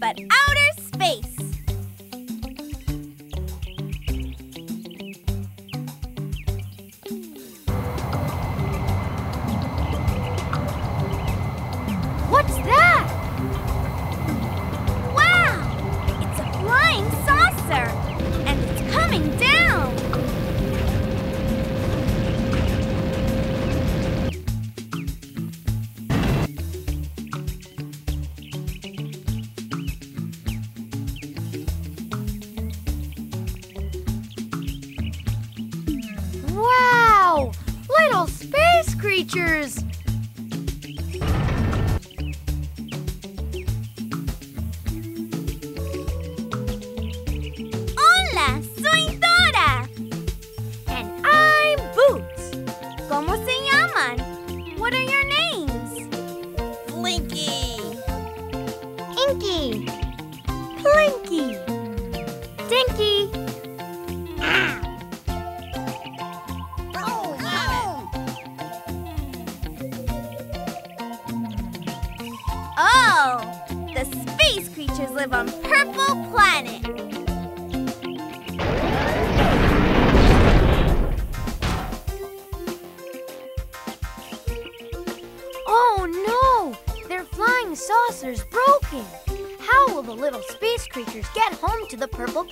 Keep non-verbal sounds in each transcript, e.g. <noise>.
Looking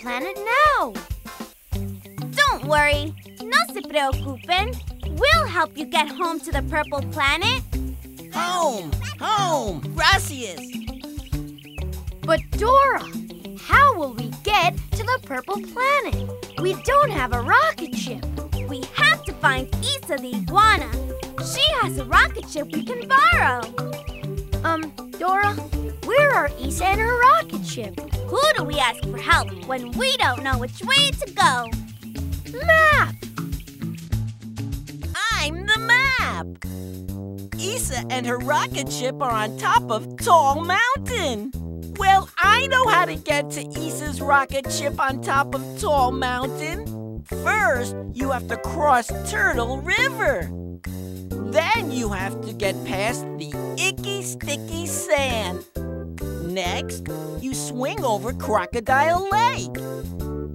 planet now? Don't worry, no se preocupen. We'll help you get home to the Purple Planet. Top of Tall Mountain. Well, I know how to get to Isa's rocket ship on top of Tall Mountain. First, you have to cross Turtle River. Then you have to get past the icky sticky sand. Next, you swing over Crocodile Lake.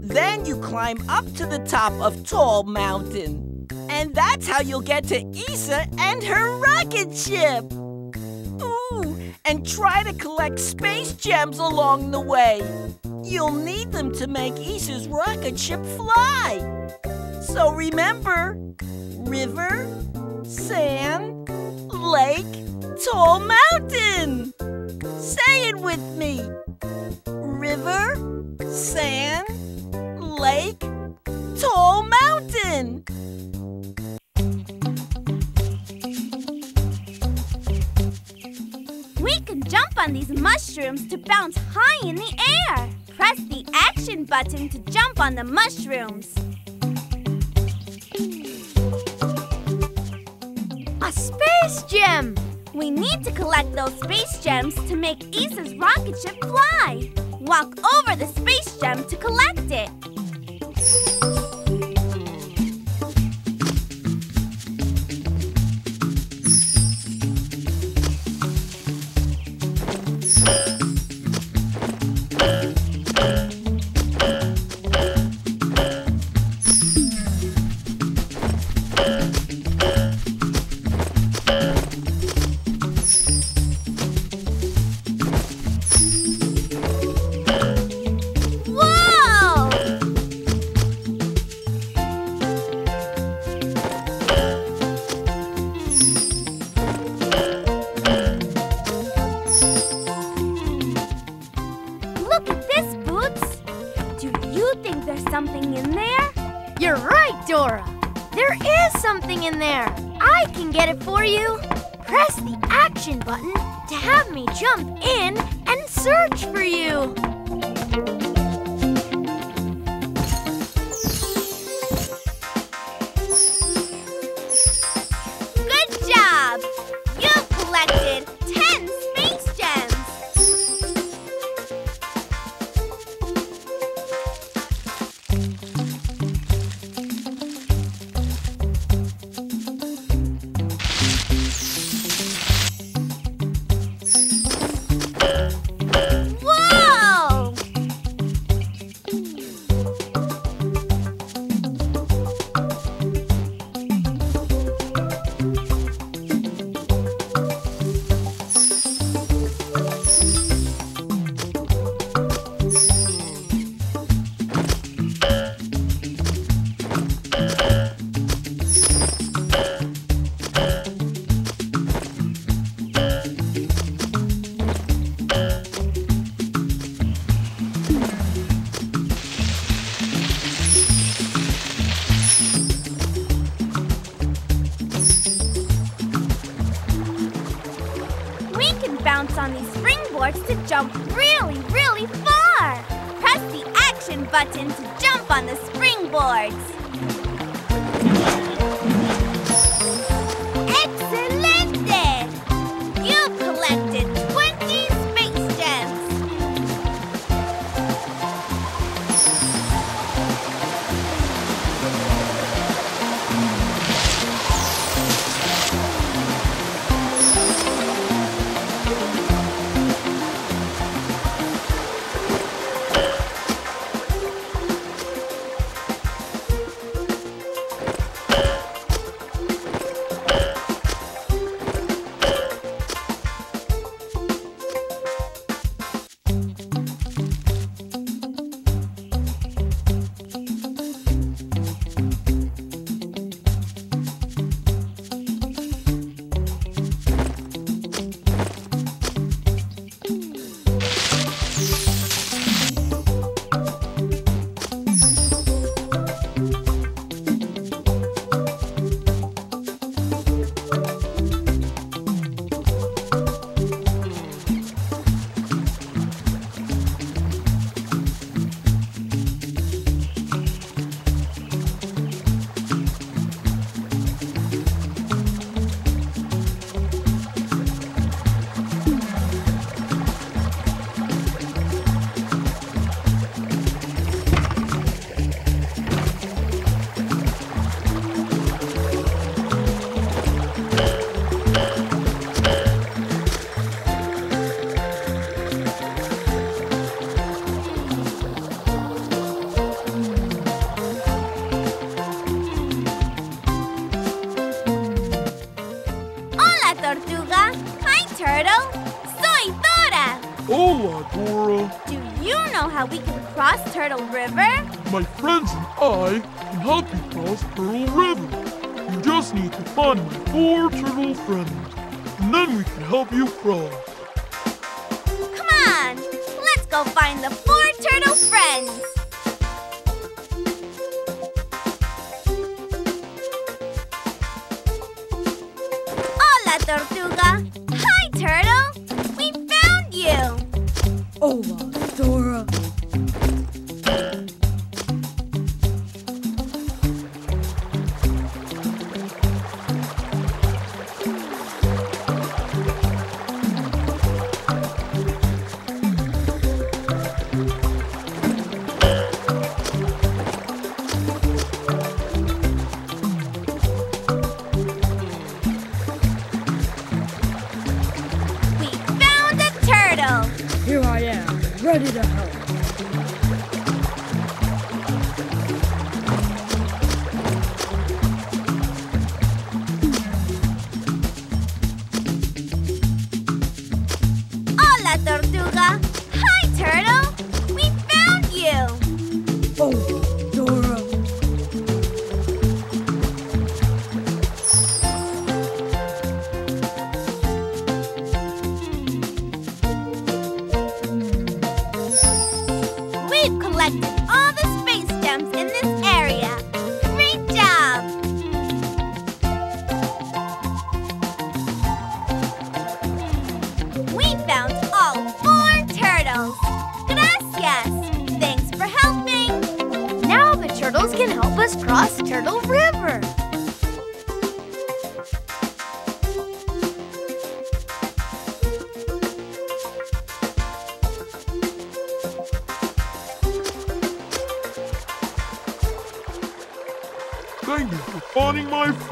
Then you climb up to the top of Tall Mountain. And that's how you'll get to Isa and her rocket ship. And try to collect space gems along the way. You'll need them to make Isa's rocket ship fly. So remember, river, sand, lake, tall mountain. Say it with me. River, sand, lake, tall mountain. jump on these mushrooms to bounce high in the air. Press the action button to jump on the mushrooms. A space gem! We need to collect those space gems to make Isa's rocket ship fly. Walk over the space gem to collect it.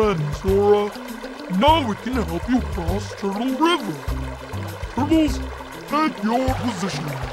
friend, Zora. Now we can help you cross Turtle River. Turtles, take your position.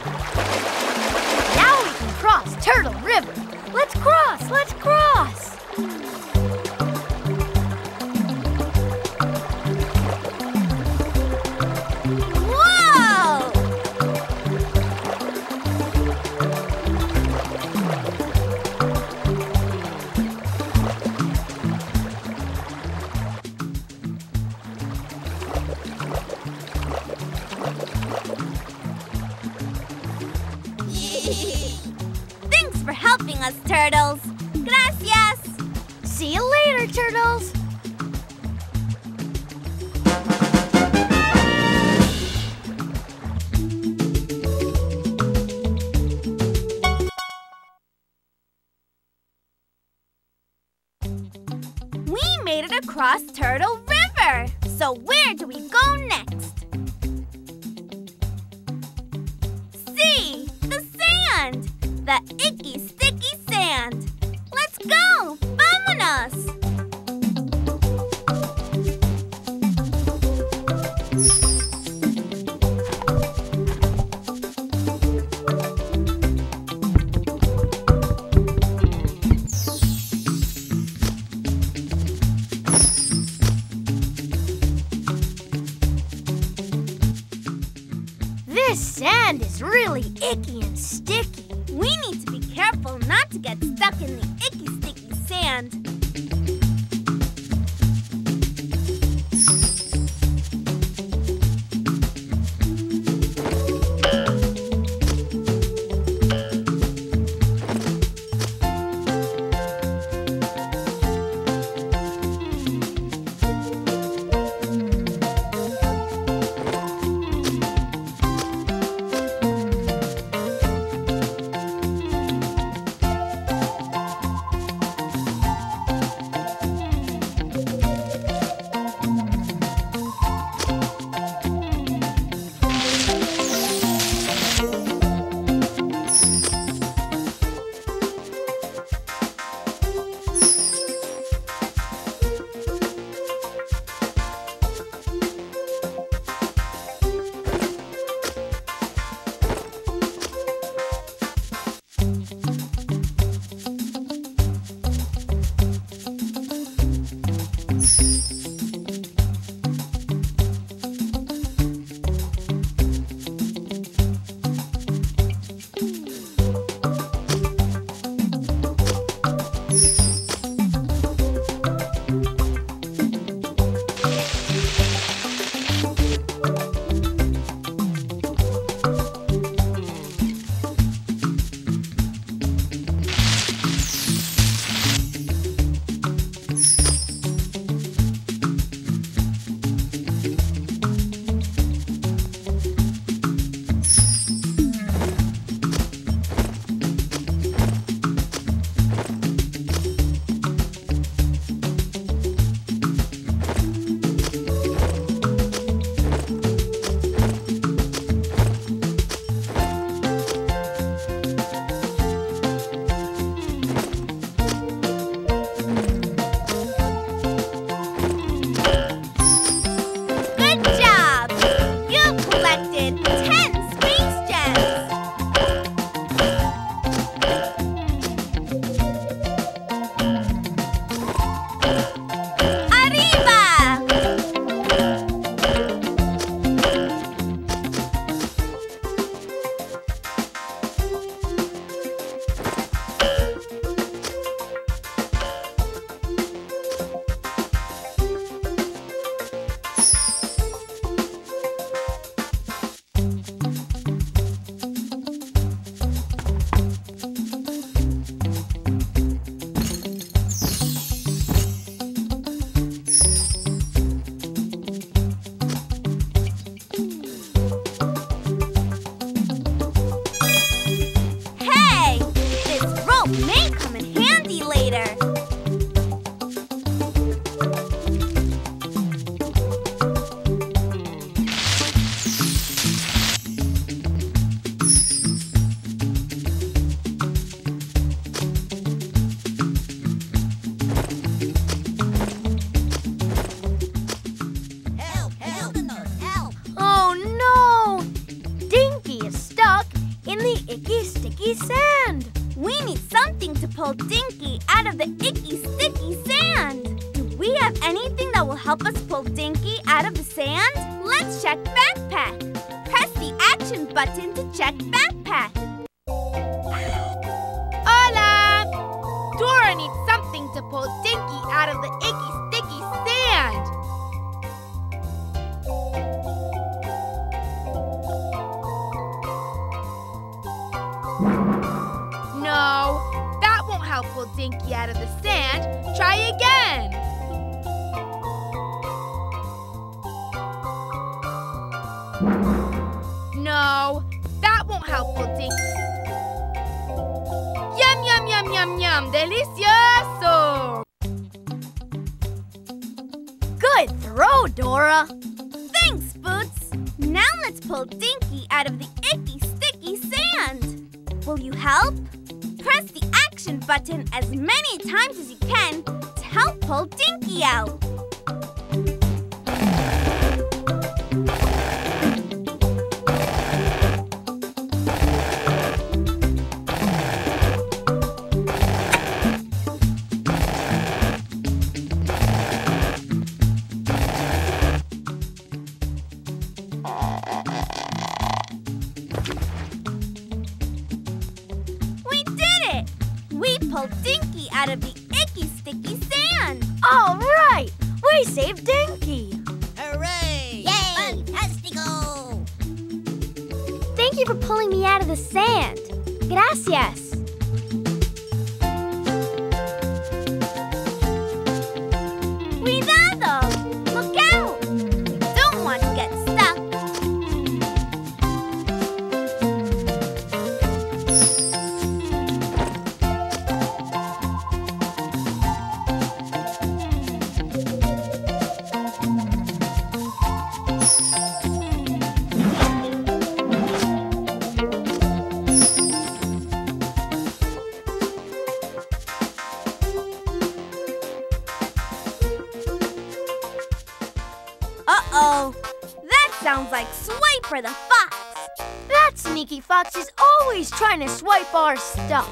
your.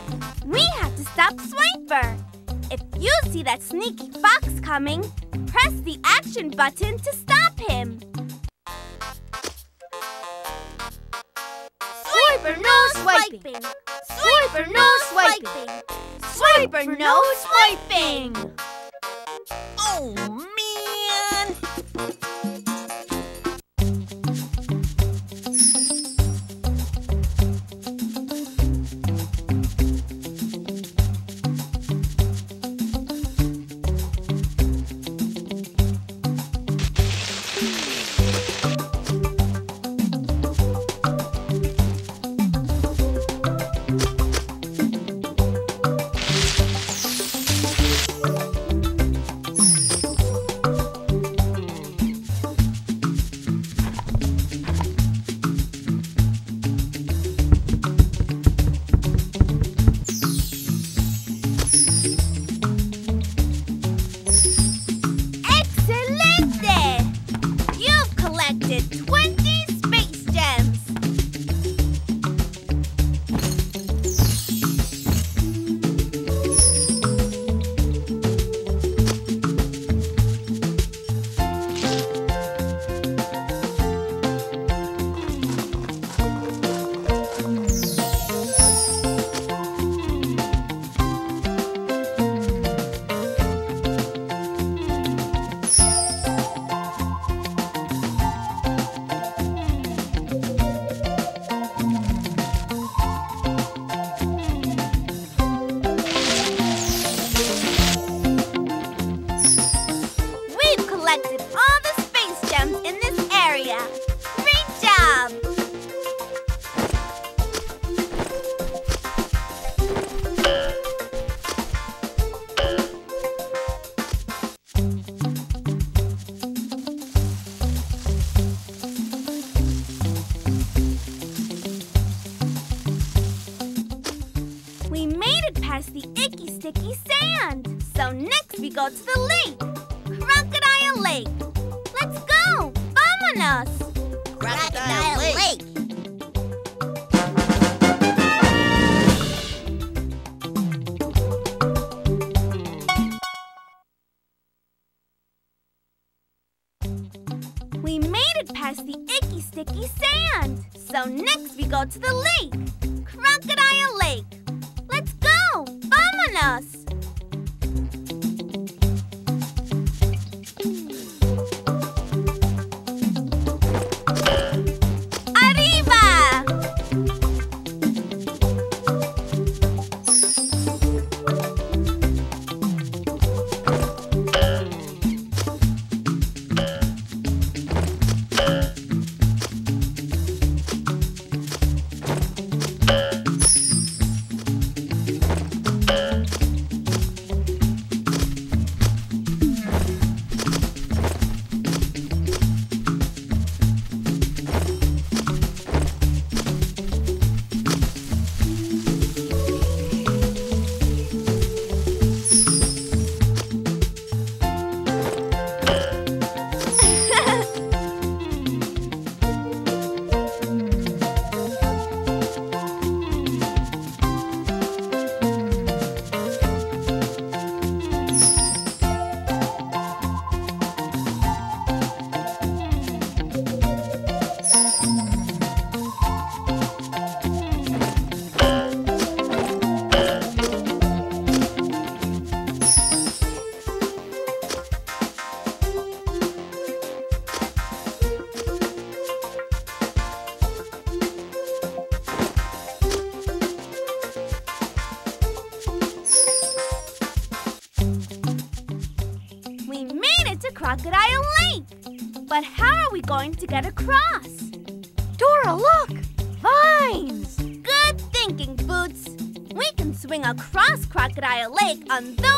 We have to stop Swiper. If you see that sneaky fox coming, press the action button to Crocodile Lake on those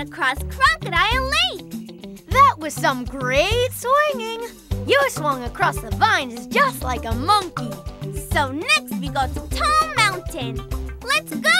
across Crocodile Lake. That was some great swinging! You swung across the vines just like a monkey. So next we go to Tall Mountain. Let's go!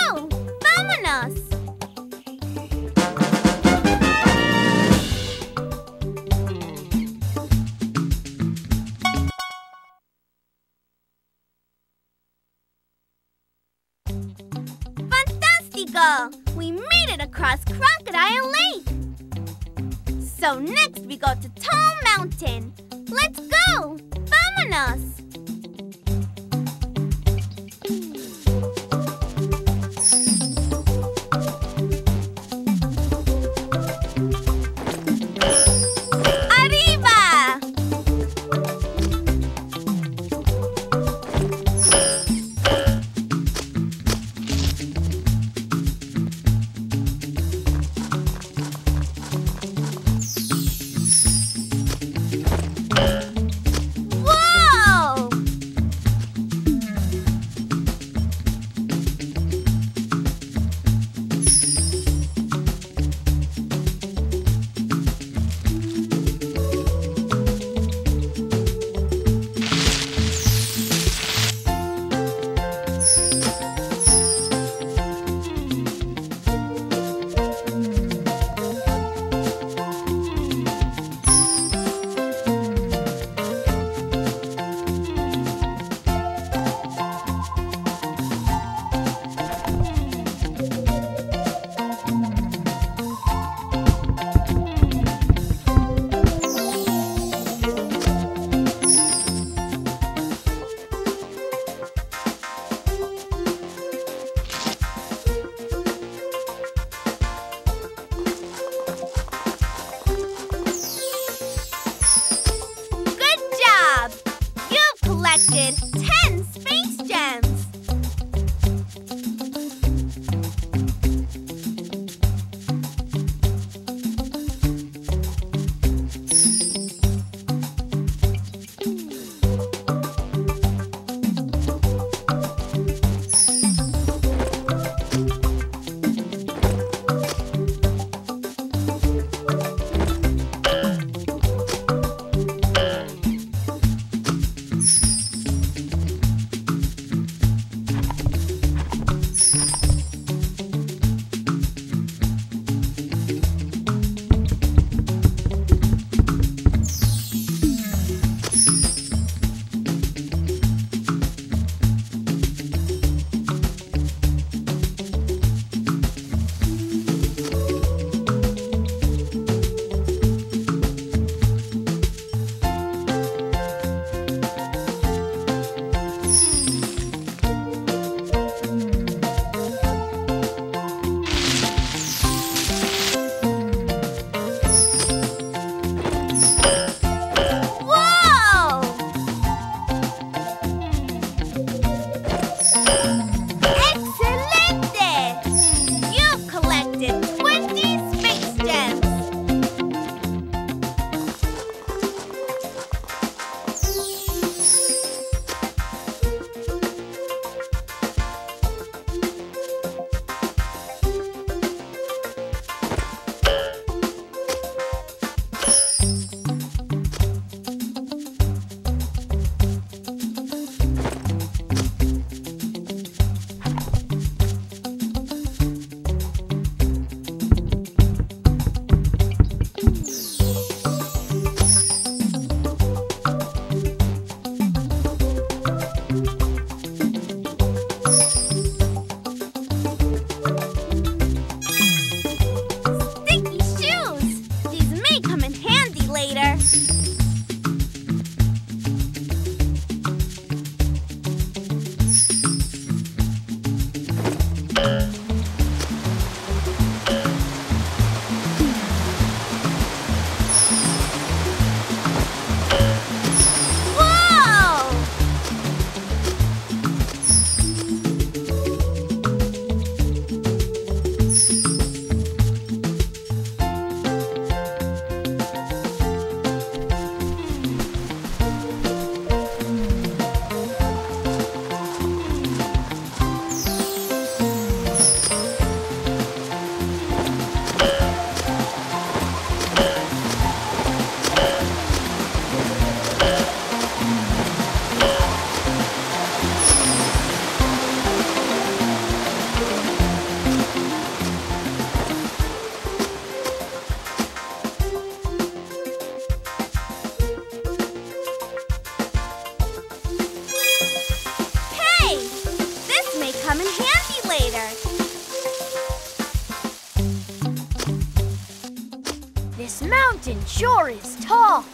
Mountain sure is tall.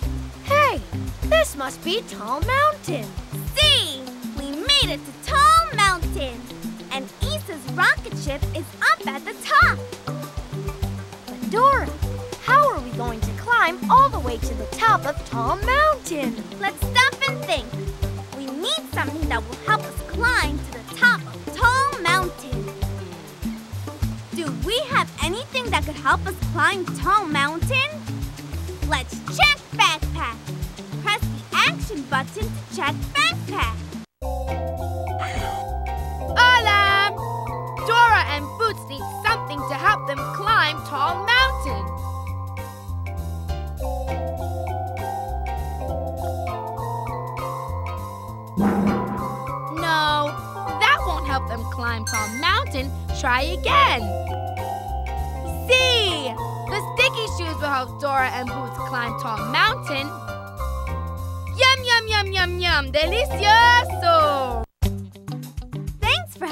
Hey, this must be Tall Mountain. Climb Tall Mountain. No, that won't help them climb Tall Mountain. Try again. See! The sticky shoes will help Dora and Boots climb Tall Mountain. Yum, yum, yum, yum, yum. Delicioso!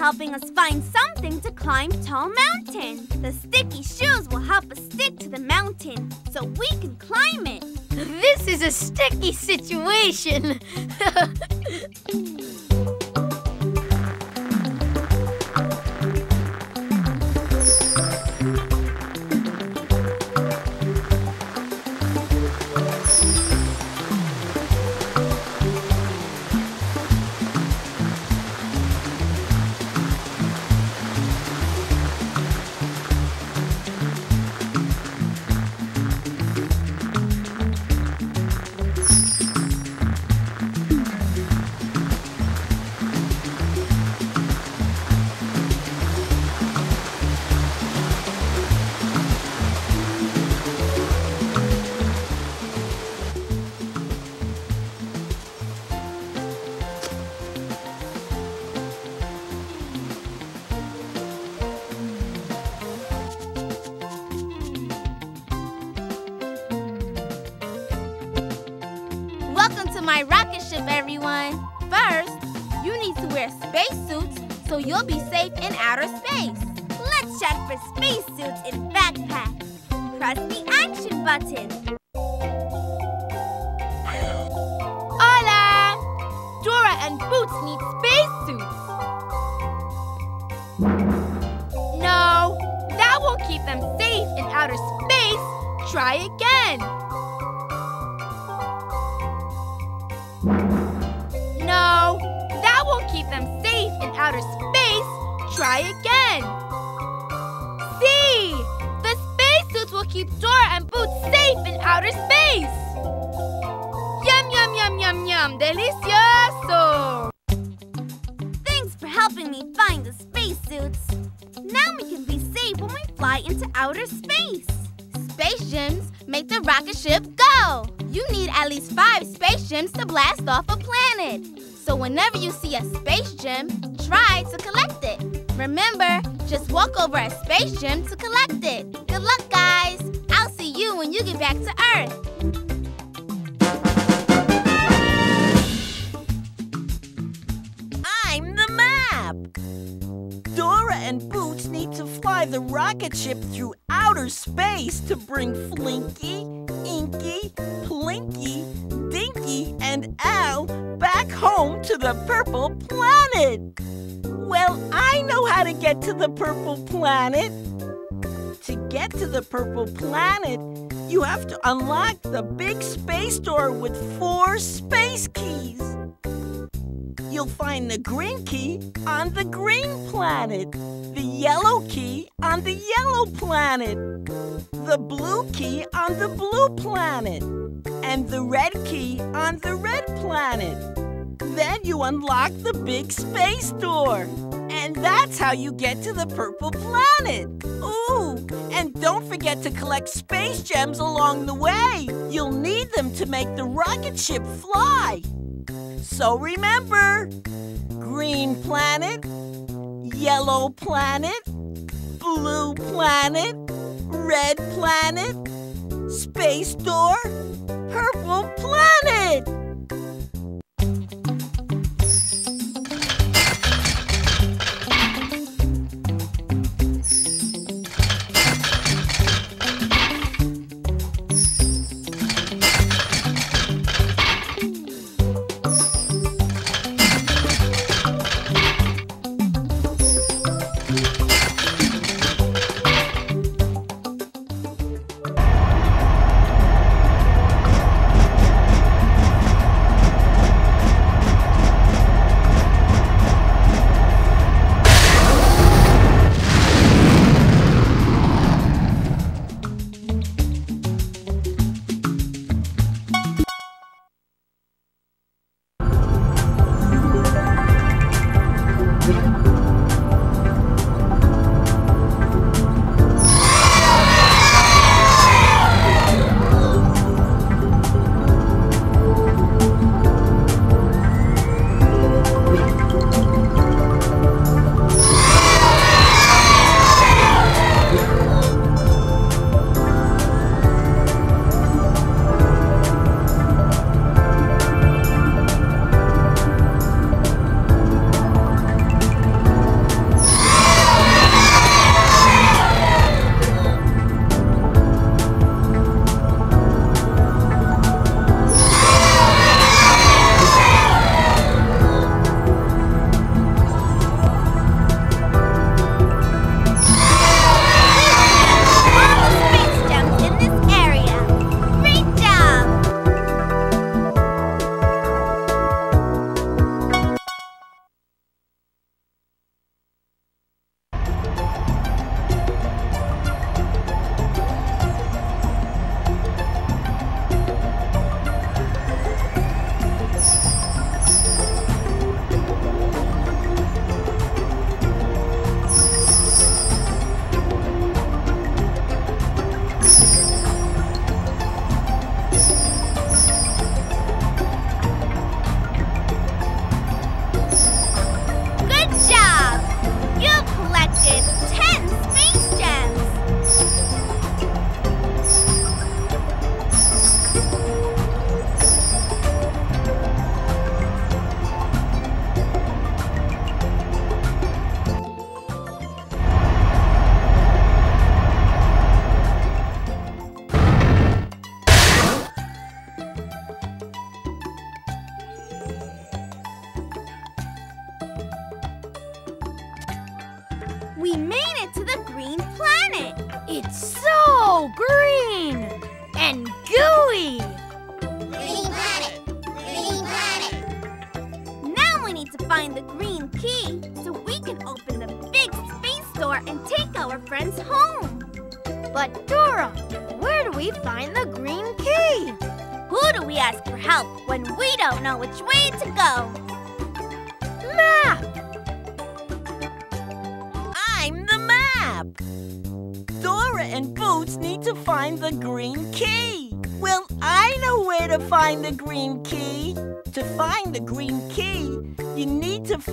Helping us find something to climb Tall Mountain. The sticky shoes will help us stick to the mountain so we can climb it. This is a sticky situation. <laughs> you'll be safe in outer have to unlock the big space door with four space keys. You'll find the green key on the green planet, the yellow key on the yellow planet, the blue key on the blue planet, and the red key on the red planet. Then you unlock the big space door. And that's how you get to the purple planet. Ooh, and don't forget to collect space gems along the way. You'll need them to make the rocket ship fly. So remember green planet, yellow planet, blue planet, red planet, space door, purple planet.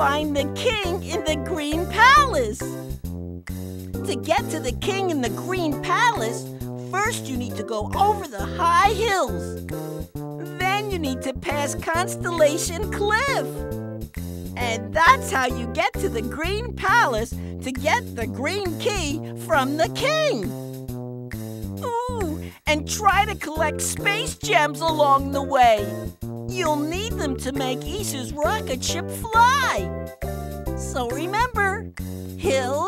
find the king in the Green Palace. To get to the king in the Green Palace, first you need to go over the high hills. Then you need to pass Constellation Cliff. And that's how you get to the Green Palace to get the green key from the king. Ooh, and try to collect space gems along the way you'll need them to make Isu's rocket ship fly. So remember, Hill.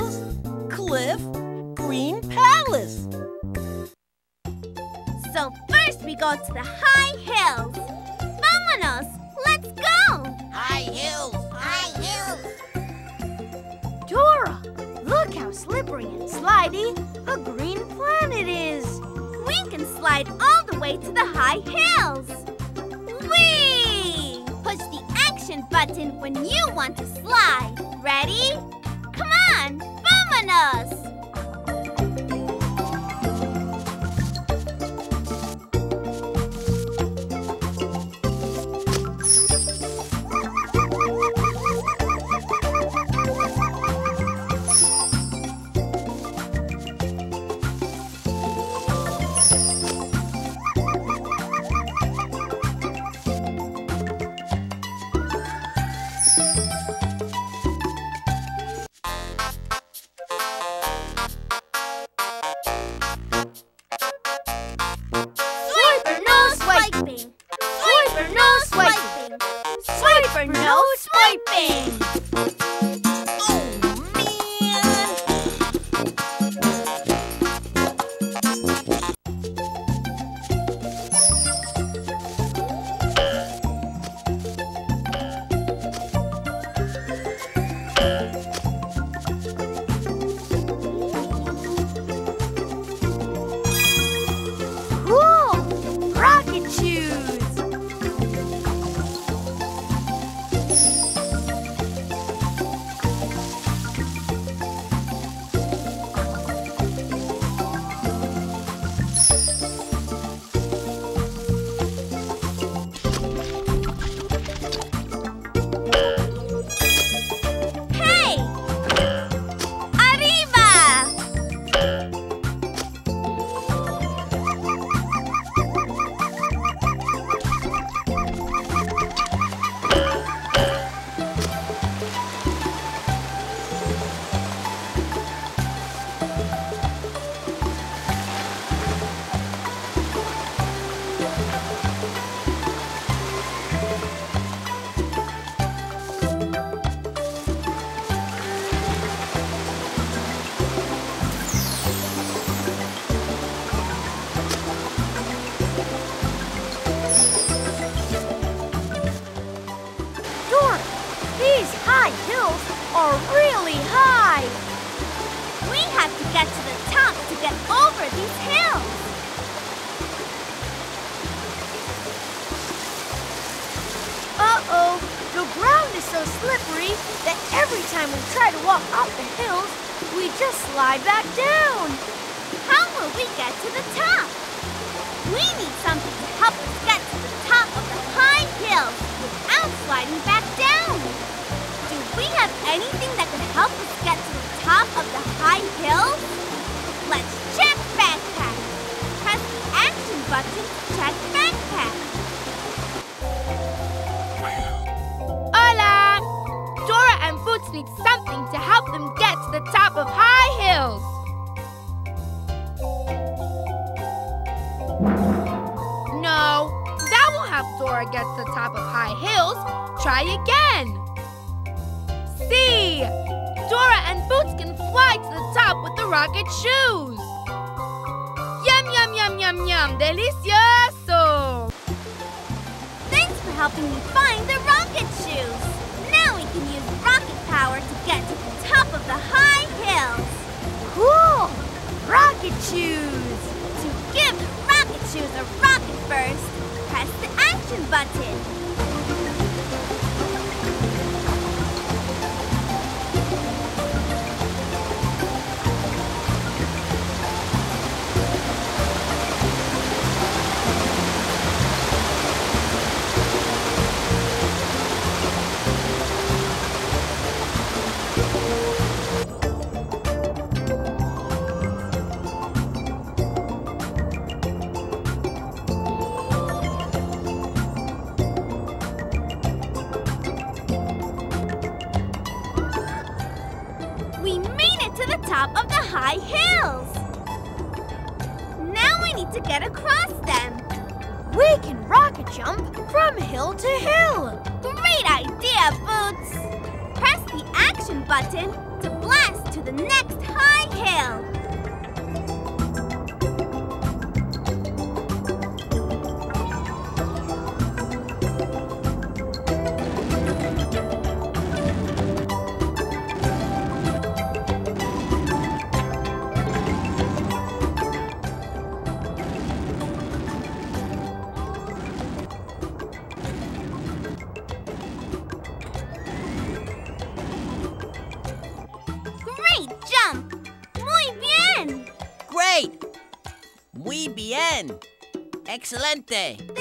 Excelente!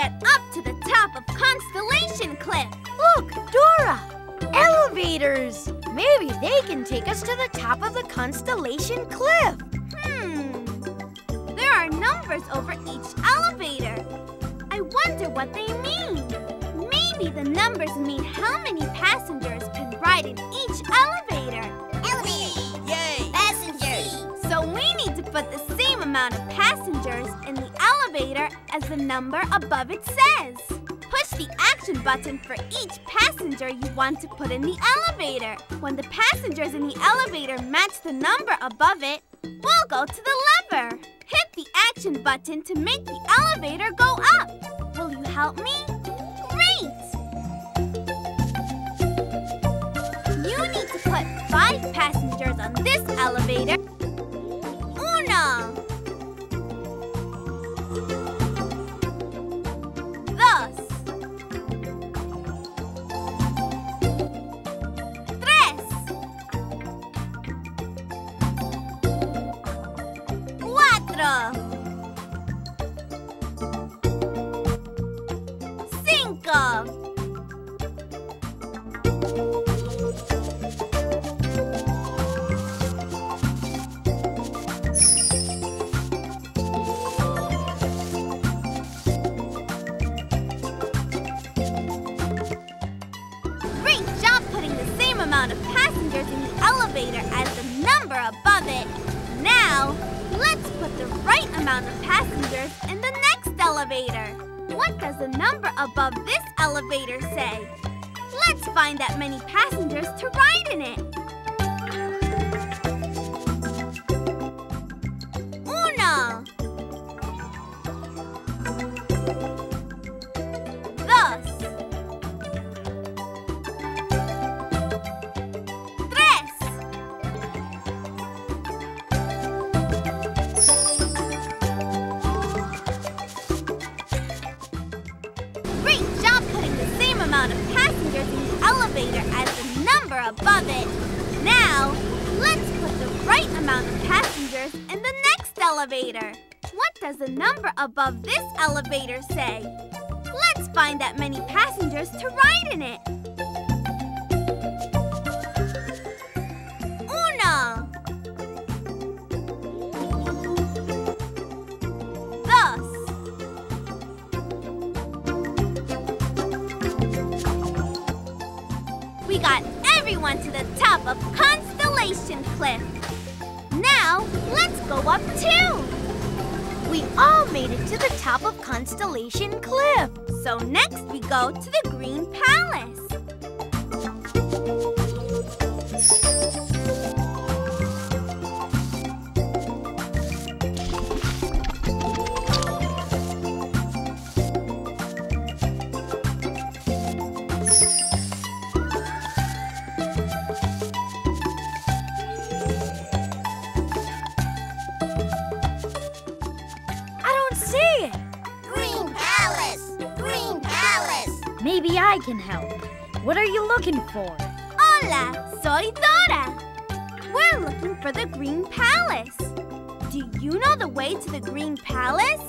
Get up to the top of Constellation Cliff. Look, Dora! Elevators! Maybe they can take us to the top of the Constellation Cliff. Hmm. There are numbers over each elevator. I wonder what they mean. Maybe the numbers mean how many passengers can ride in each elevator. Elevator. Yay! Passengers. So we need to put the same amount of passengers in the elevator as the number above it says. Push the action button for each passenger you want to put in the elevator. When the passengers in the elevator match the number above it, we'll go to the lever. Hit the action button to make the elevator go up. Will you help me? Great! You need to put five passengers on this elevator. Many passengers to ride in it. This for? Hola, soy Dora. We're looking for the Green Palace. Do you know the way to the Green Palace?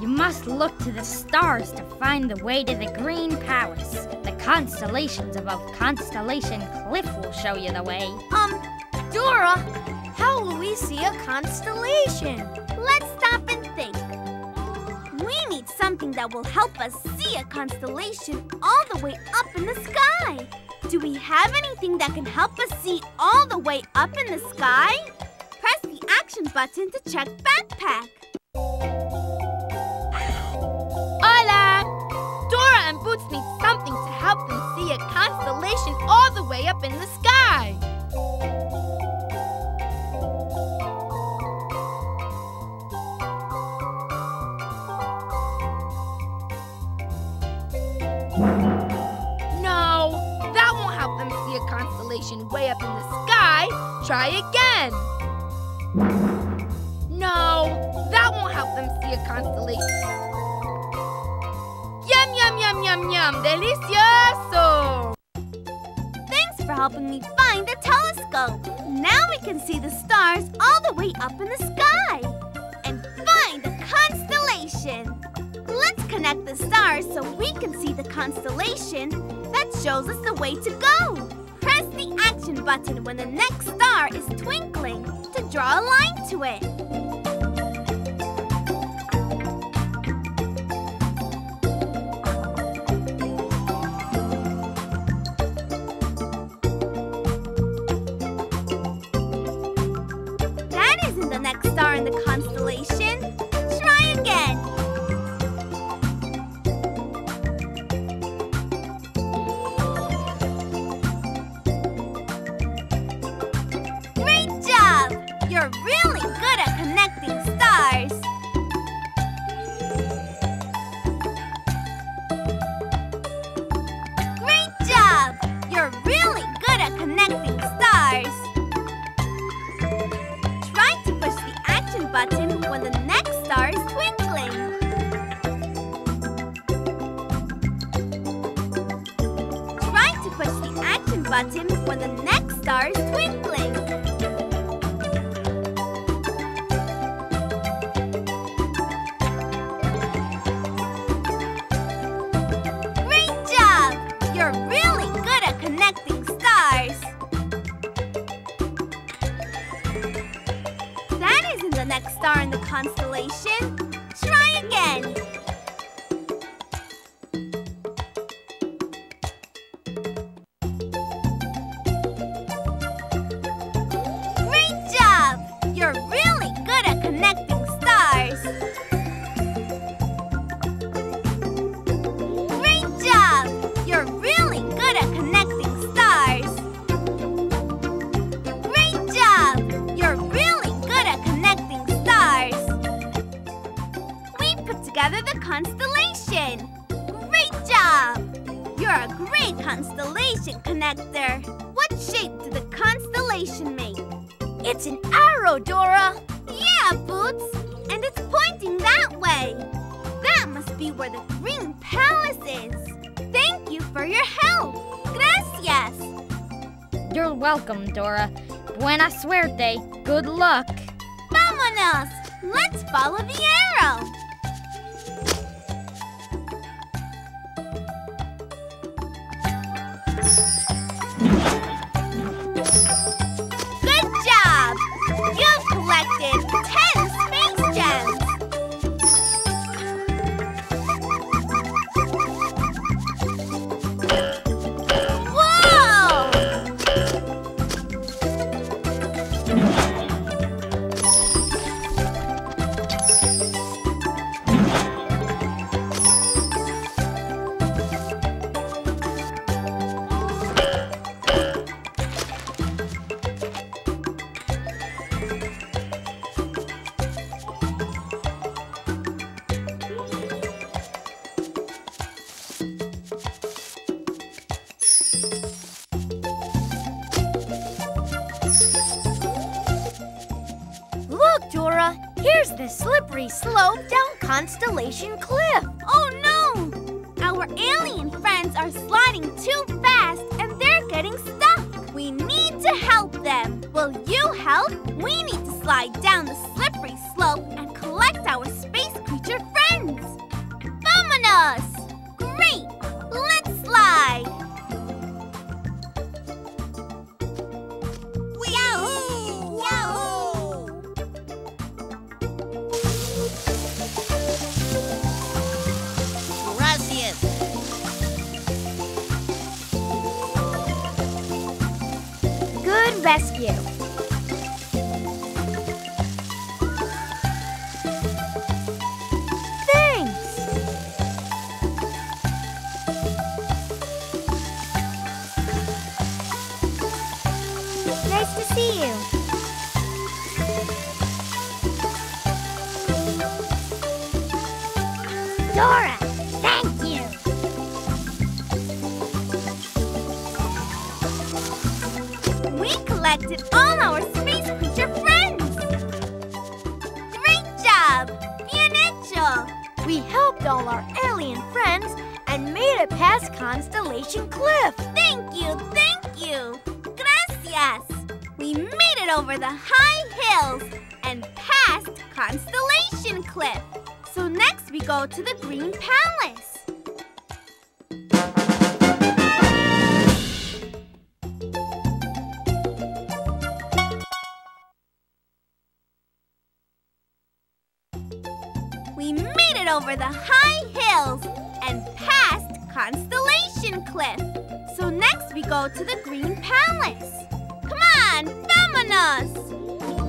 You must look to the stars to find the way to the Green Palace. The constellations above Constellation Cliff will show you the way. Um, Dora, how will we see a constellation? Let's stop and think. We need something that will help us see a constellation all the way up in the sky. Do we have anything that can help us see all the way up in the sky? Press the action button to check backpack. Hola! Dora and Boots need something to help them see a constellation all the way up in the sky. Try again. No, that won't help them see a constellation. Yum, yum, yum, yum, yum. Delicioso! Thanks for helping me find the telescope. Now we can see the stars all the way up in the sky and find a constellation. Let's connect the stars so we can see the constellation that shows us the way to go. Press the button when the next star is twinkling to draw a line to it. welcome, Dora. Buena suerte. Good luck. Vámonos! Let's follow the arrow. over the high hills and past Constellation Cliff. So next we go to the Green Palace. Come on, vamonos!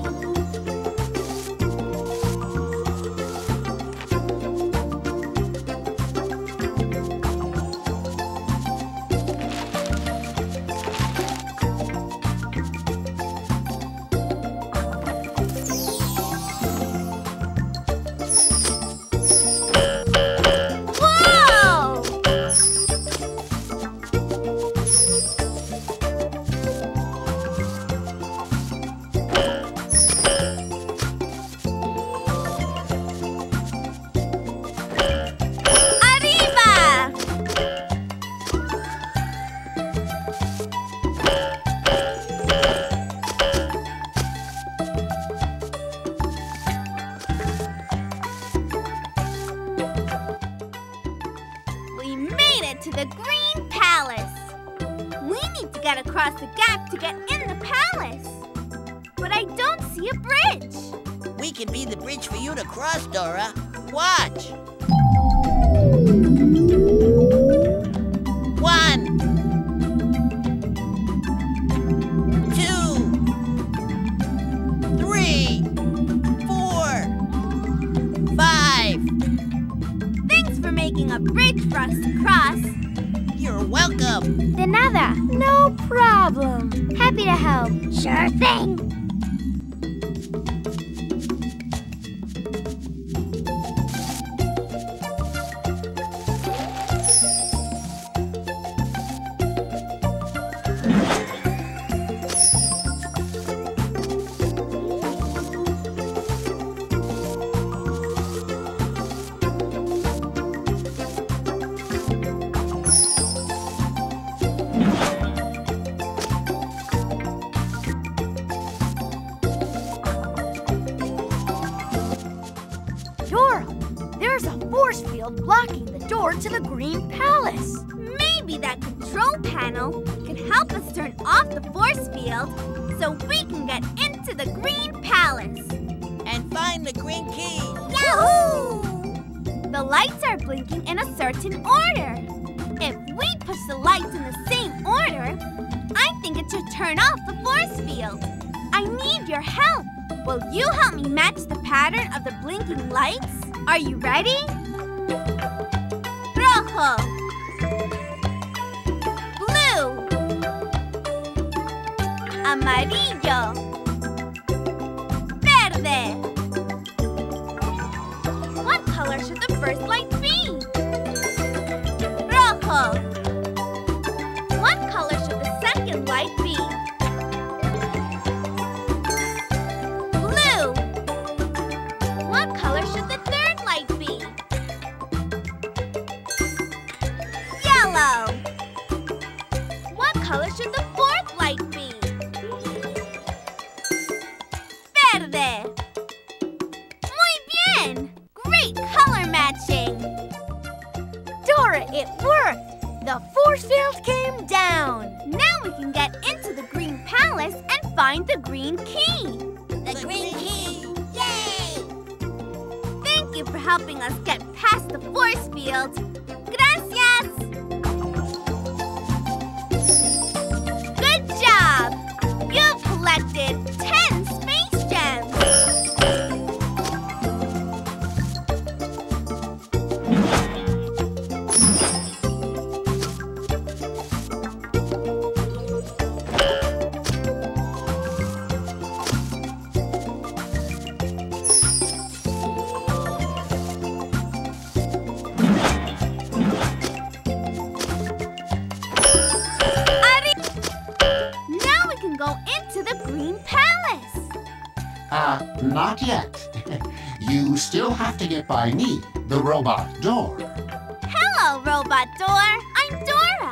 To get by me, the robot door. Hello, Robot Door. I'm Dora.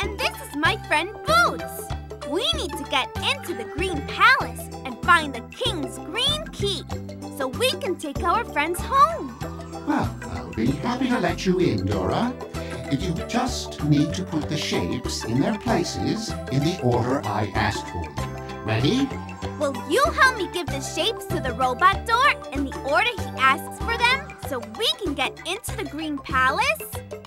And this is my friend Boots. We need to get into the Green Palace and find the King's Green Key so we can take our friends home. Well, I'll be happy to let you in, Dora. You just need to put the shapes in their places in the order I asked for. Ready? You help me give the shapes to the Robot Door in the order he asks for them so we can get into the Green Palace?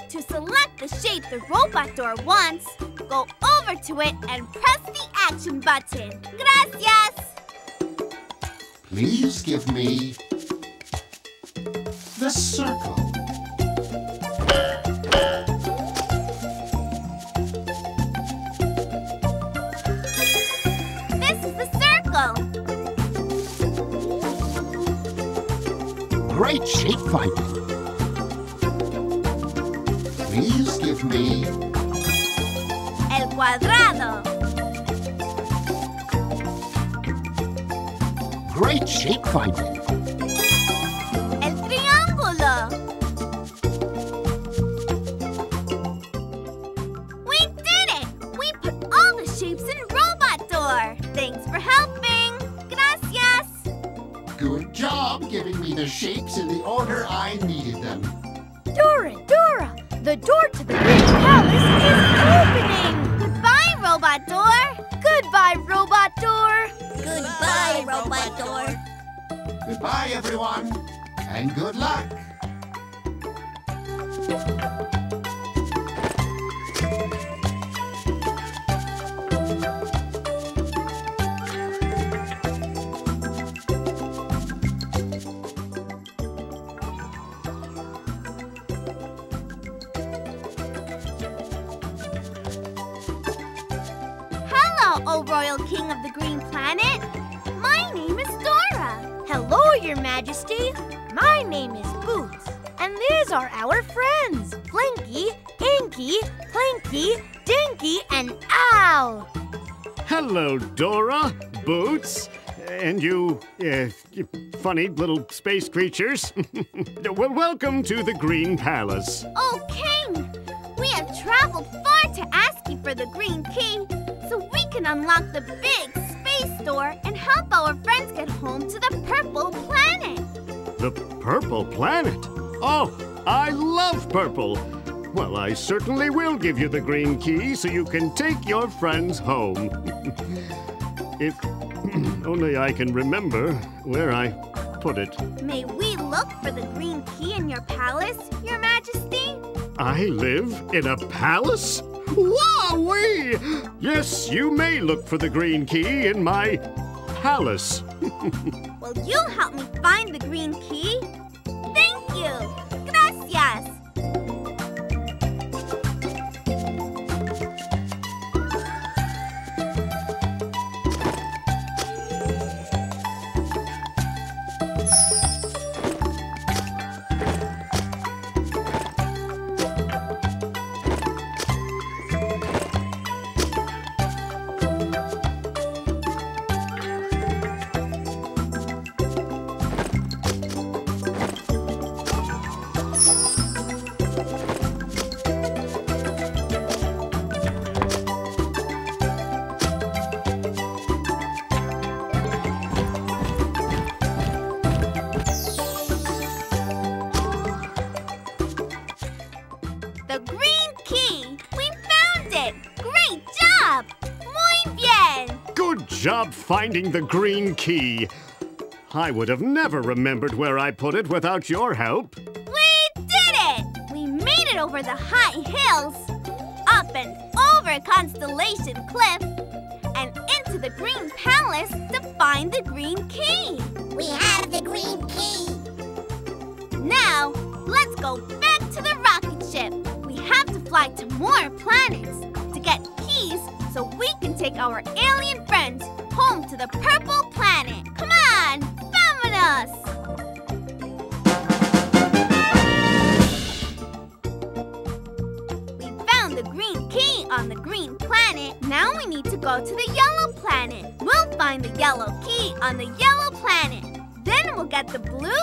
To select the shape the Robot Door wants, go over to it and press the action button. Gracias! Please give me the circle. Great shape finding. Please give me El cuadrado. great shape finding. Funny little space creatures. <laughs> well, welcome to the Green Palace. Oh, King! We have traveled far to ask you for the green key so we can unlock the big space door and help our friends get home to the purple planet. The Purple Planet? Oh, I love purple. Well, I certainly will give you the green key so you can take your friends home. <laughs> if <clears throat> only I can remember where I put it. May we look for the green key in your palace, Your Majesty? I live in a palace? Wowee! Yes, you may look for the green key in my palace. Will you help me find the green key? Thank you. Gracias. Finding the green key. I would have never remembered where I put it without your help. We did it! We made it over the high hills, up and over Constellation Cliff, and into the Green Palace to find the green key. We have the green key. Now, let's go back to the rocket ship. We have to fly to more planets to get keys so we can take our alien purple planet. Come on, vámonos! We found the green key on the green planet. Now we need to go to the yellow planet. We'll find the yellow key on the yellow planet. Then we'll get the blue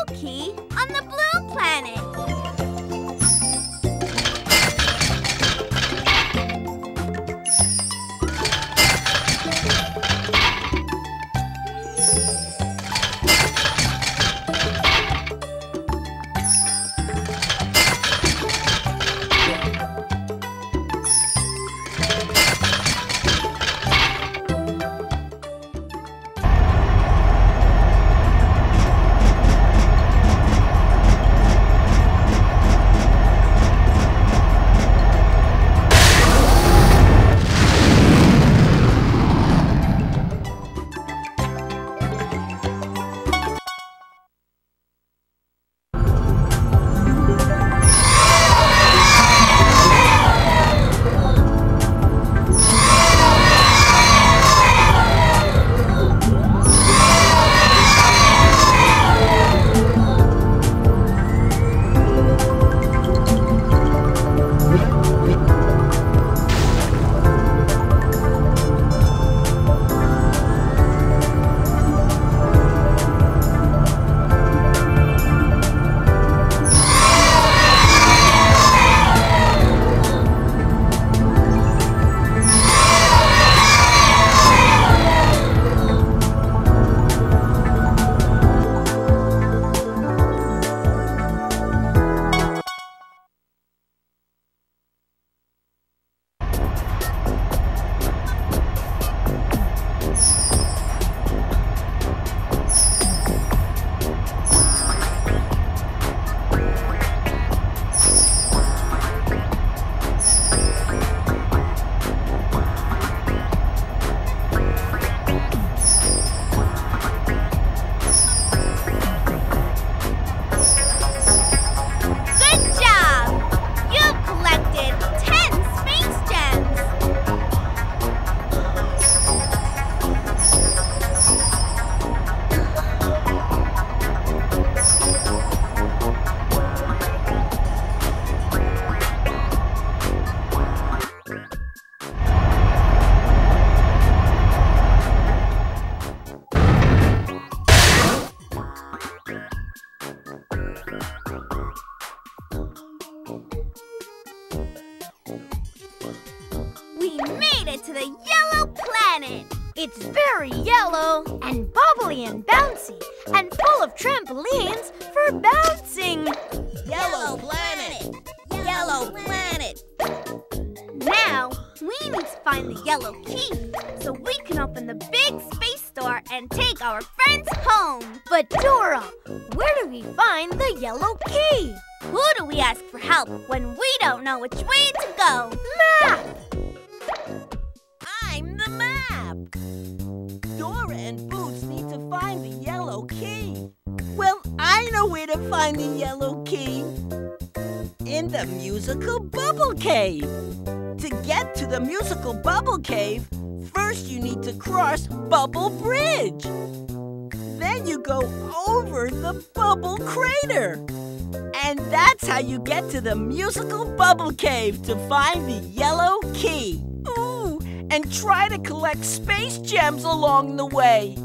cave to find the yellow key. Ooh, and try to collect space gems along the way.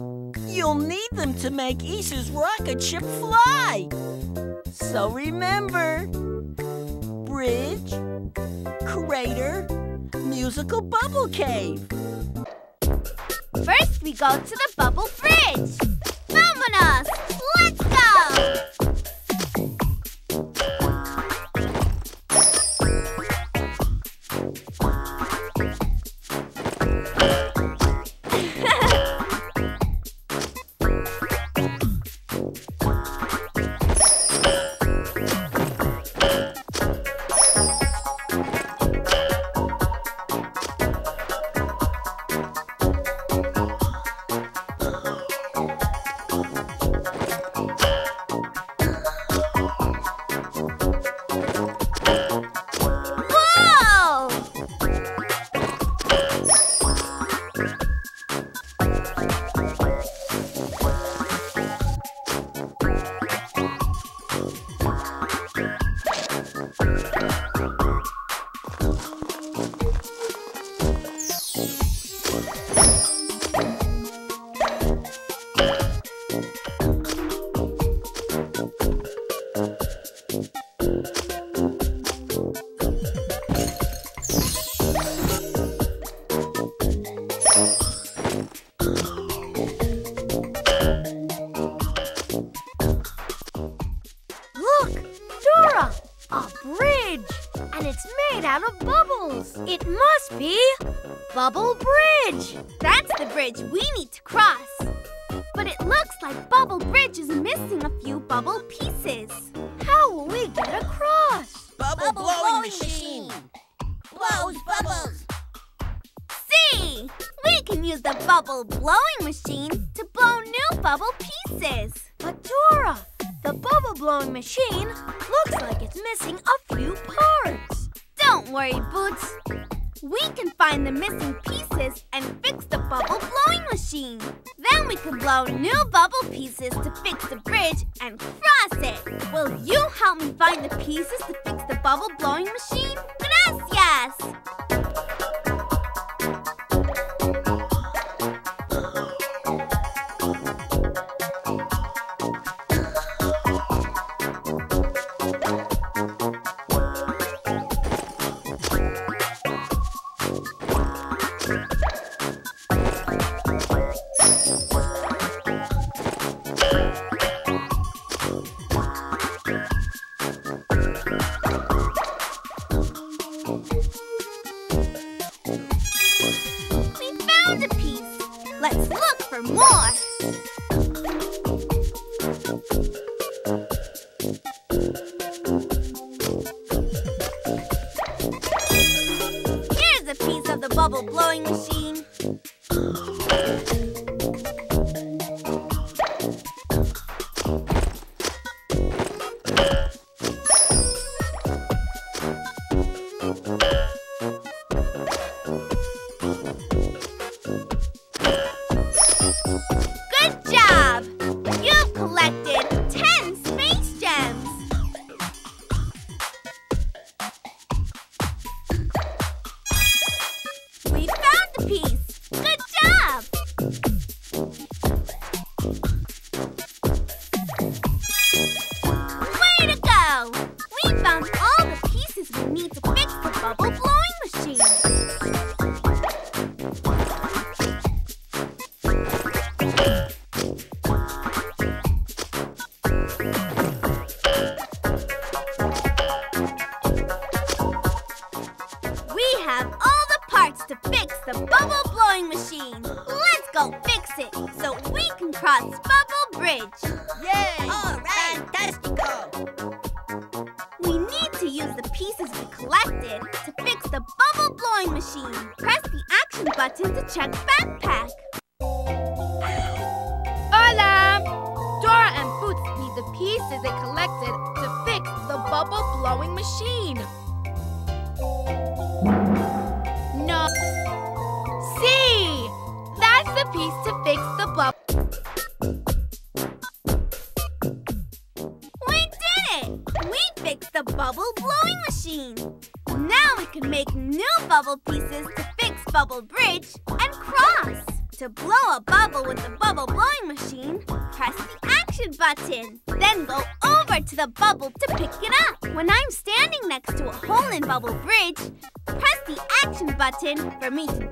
You'll need them to make Isa's rocket ship fly. So remember, Bubbles. See! We can use the bubble blowing machine to blow new bubble pieces. But Dora, the bubble blowing machine looks like it's missing a few parts. Don't worry, Boots. We can find the missing pieces and fix the bubble blowing machine. Then we can blow new bubble pieces to fix the bridge and cross it. Will you help me find the pieces to fix the bubble blowing machine? Gracias!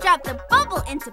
drop the bubble into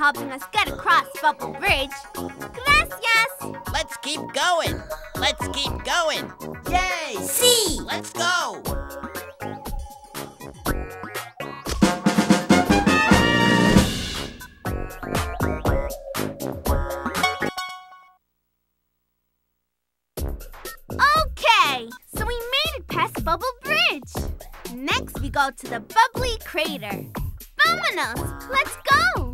helping us get across Bubble Bridge. Gracias! Let's keep going! Let's keep going! Yay! See! Si. Let's go! Okay, so we made it past Bubble Bridge. Next, we go to the Bubbly Crater. Vamonos, let's go!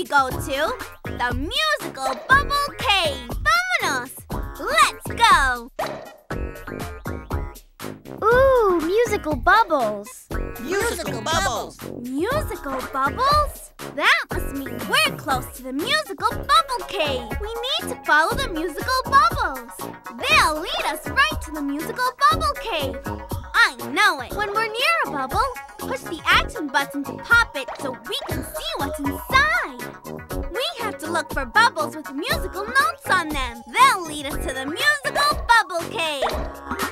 we go to the music button to pop it so we can see what's inside. We have to look for bubbles with musical notes on them. They'll lead us to the musical bubble cave.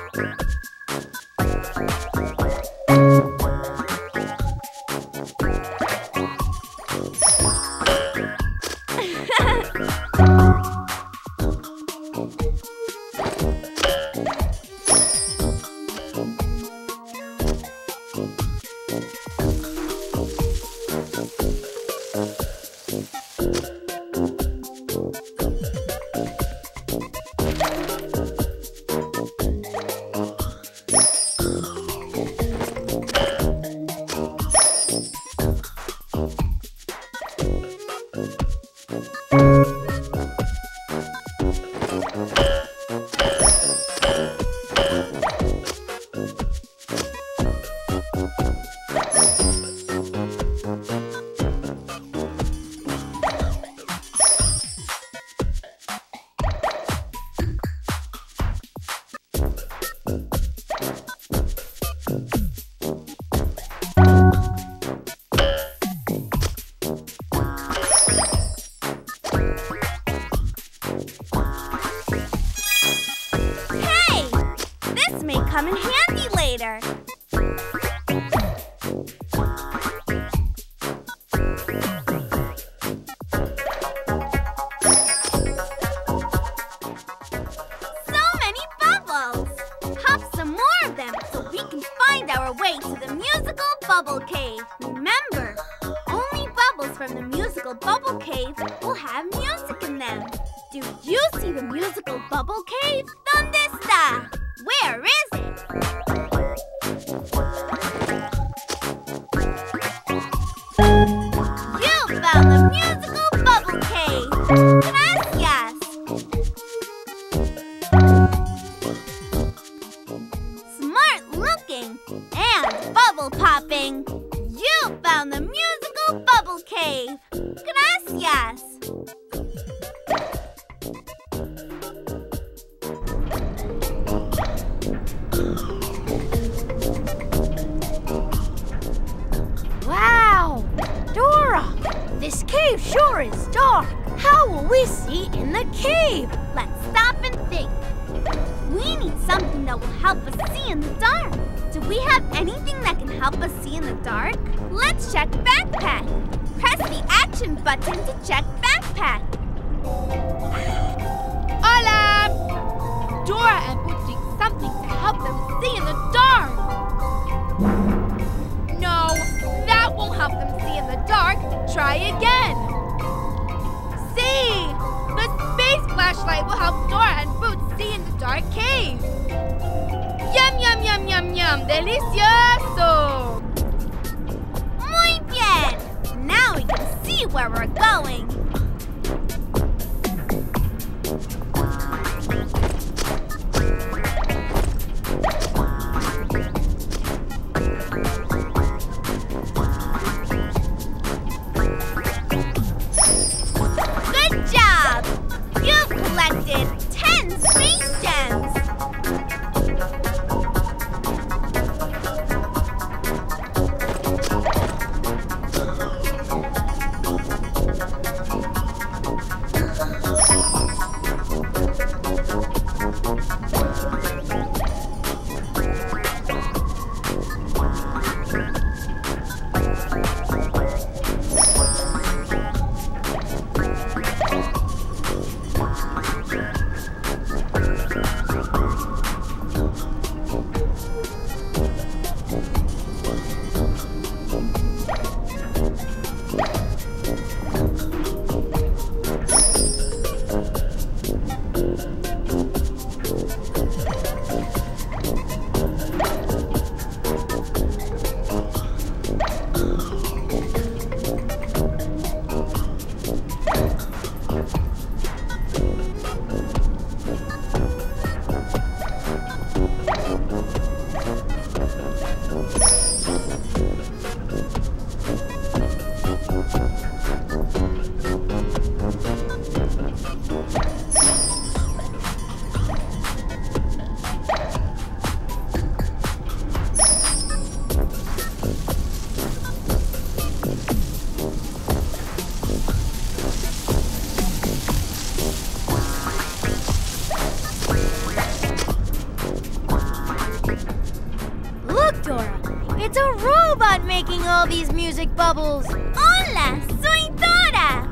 All these music bubbles. Hola, soy Dora!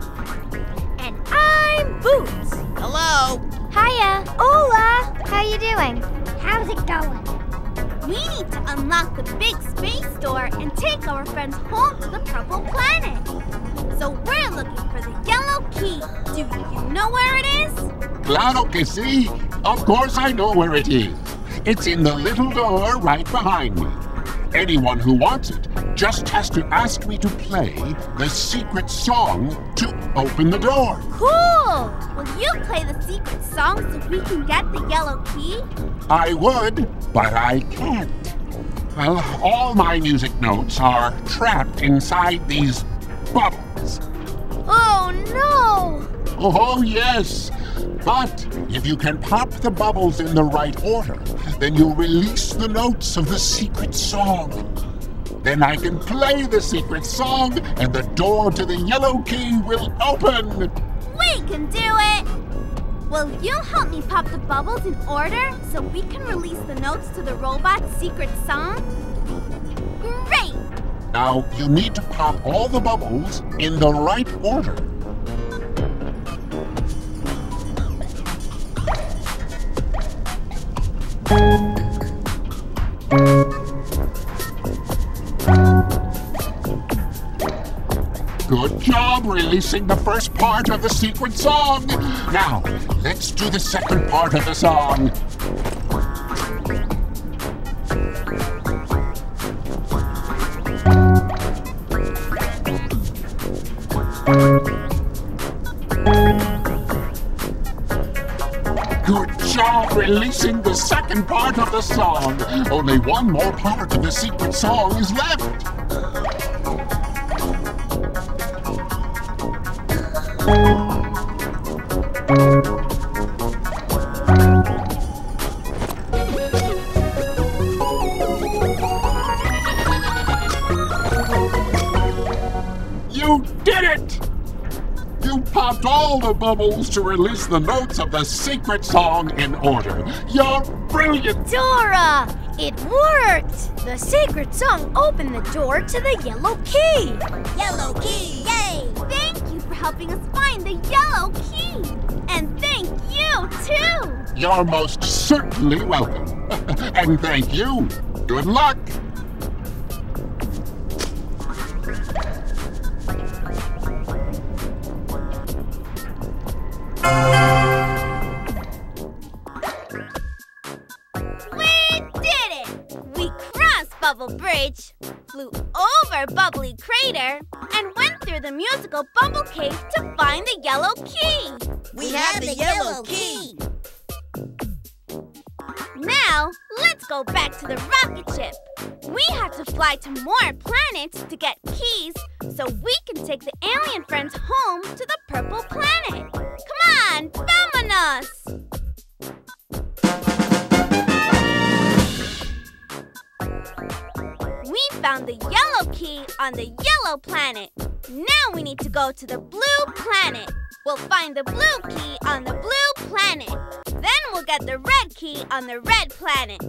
And I'm Boots. Hello? Hiya. Hola. How you doing? How's it going? We need to unlock the big space door and take our friends home to the purple planet. So we're looking for the yellow key. Do you know where it is? Claro que sí. Of course I know where it is. It's in the little door right behind me. Anyone who wants it just has to ask me to play the secret song to open the door. Cool! Will you play the secret song so we can get the yellow key? I would, but I can't. Well, all my music notes are trapped inside these bubbles. Oh no! Oh, yes. But if you can pop the bubbles in the right order, then you'll release the notes of the secret song. Then I can play the secret song, and the door to the yellow key will open. We can do it! Will you help me pop the bubbles in order so we can release the notes to the robot's secret song? Great! Now, you need to pop all the bubbles in the right order. Good job releasing the first part of the secret song. Now, let's do the second part of the song. Good job releasing the second part of the song. Only one more part of the secret song is left. bubbles to release the notes of the secret song in order. You're brilliant! Dora! It worked! The secret song opened the door to the yellow key. Yellow key! Yay! Thank you for helping us find the yellow key. And thank you, too! You're most certainly welcome. <laughs> and thank you. Good luck! to the blue planet. We'll find the blue key on the blue planet. Then we'll get the red key on the red planet.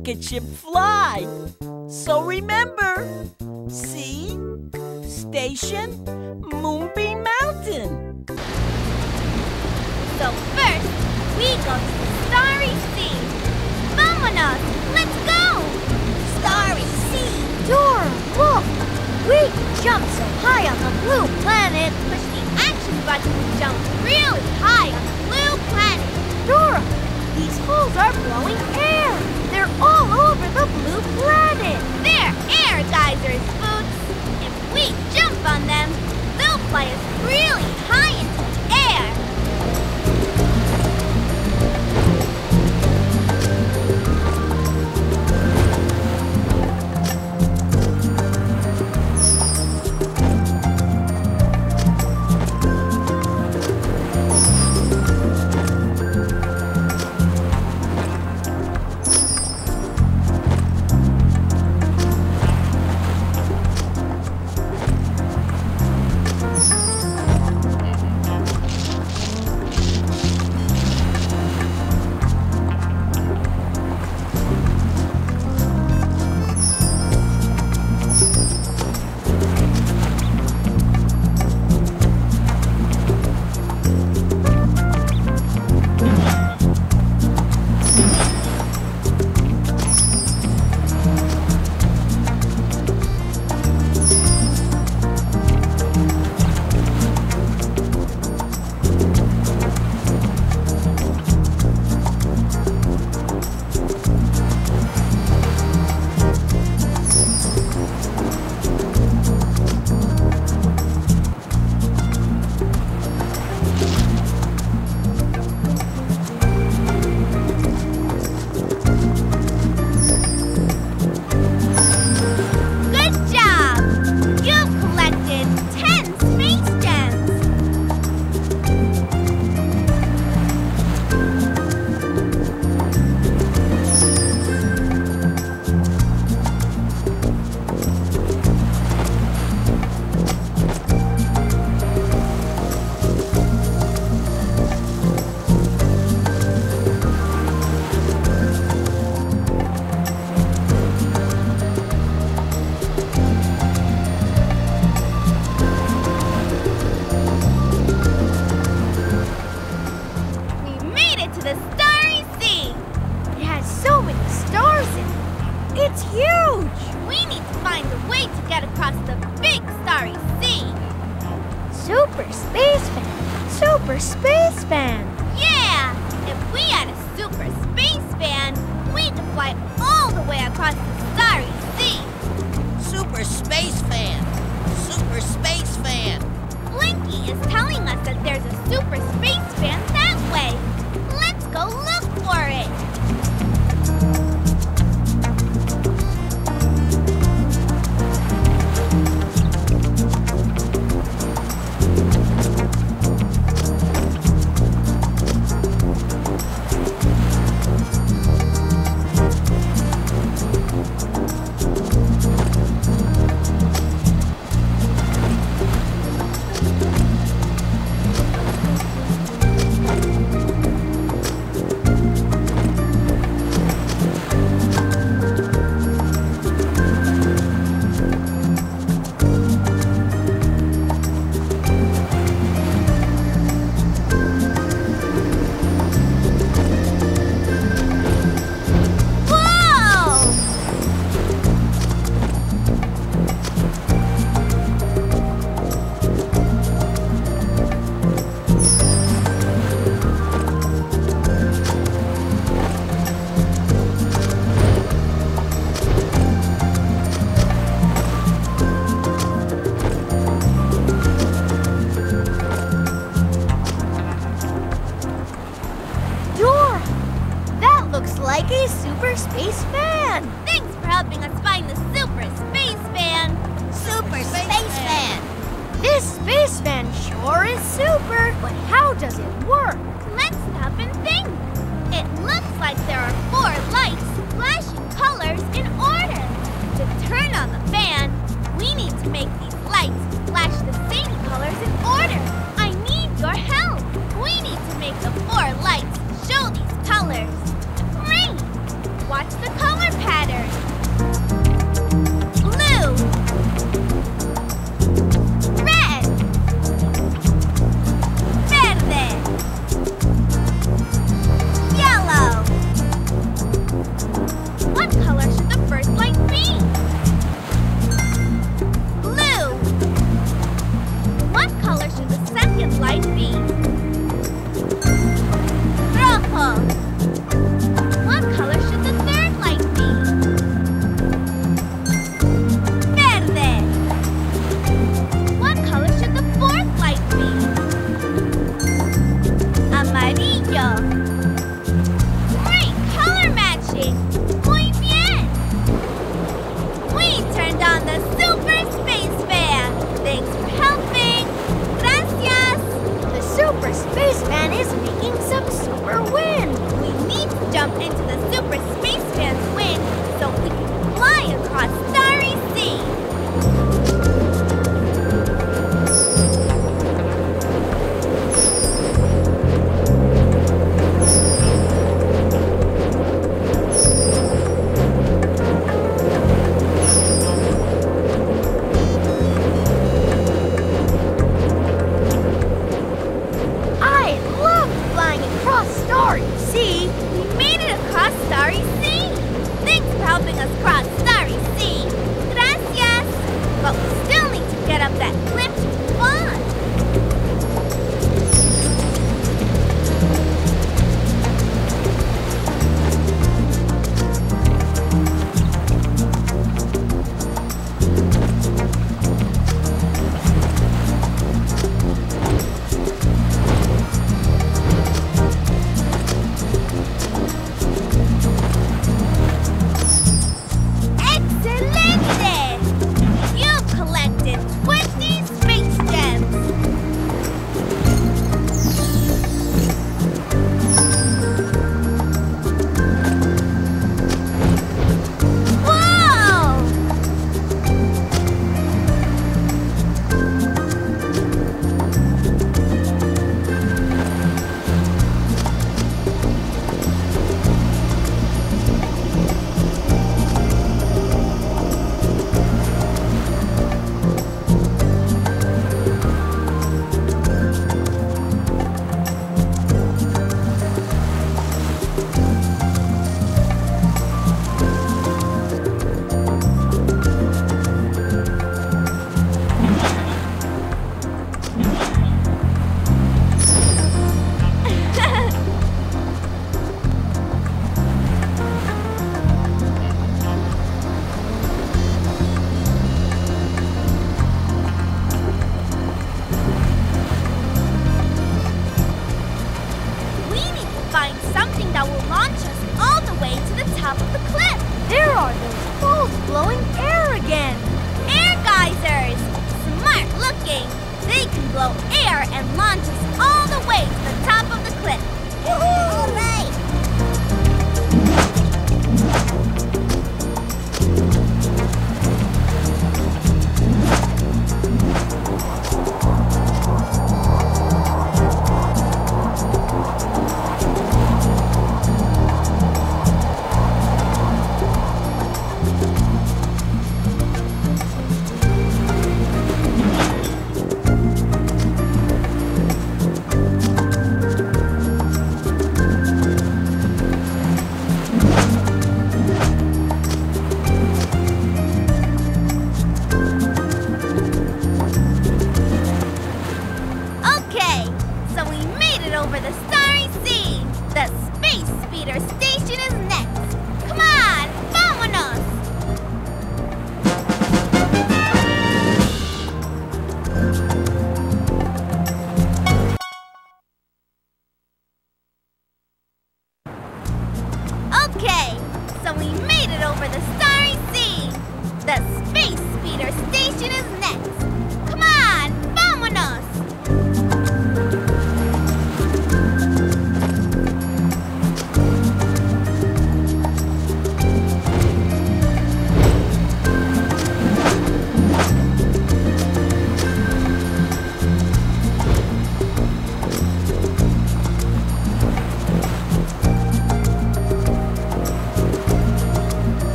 rocket ship fly. So remember, sea, station, Moonbeam Mountain. So first, we go to the starry sea. Come Vamonos, let's go! Starry sea. Dora, look! We can jump so high on the blue planet. Push the action button to jump really high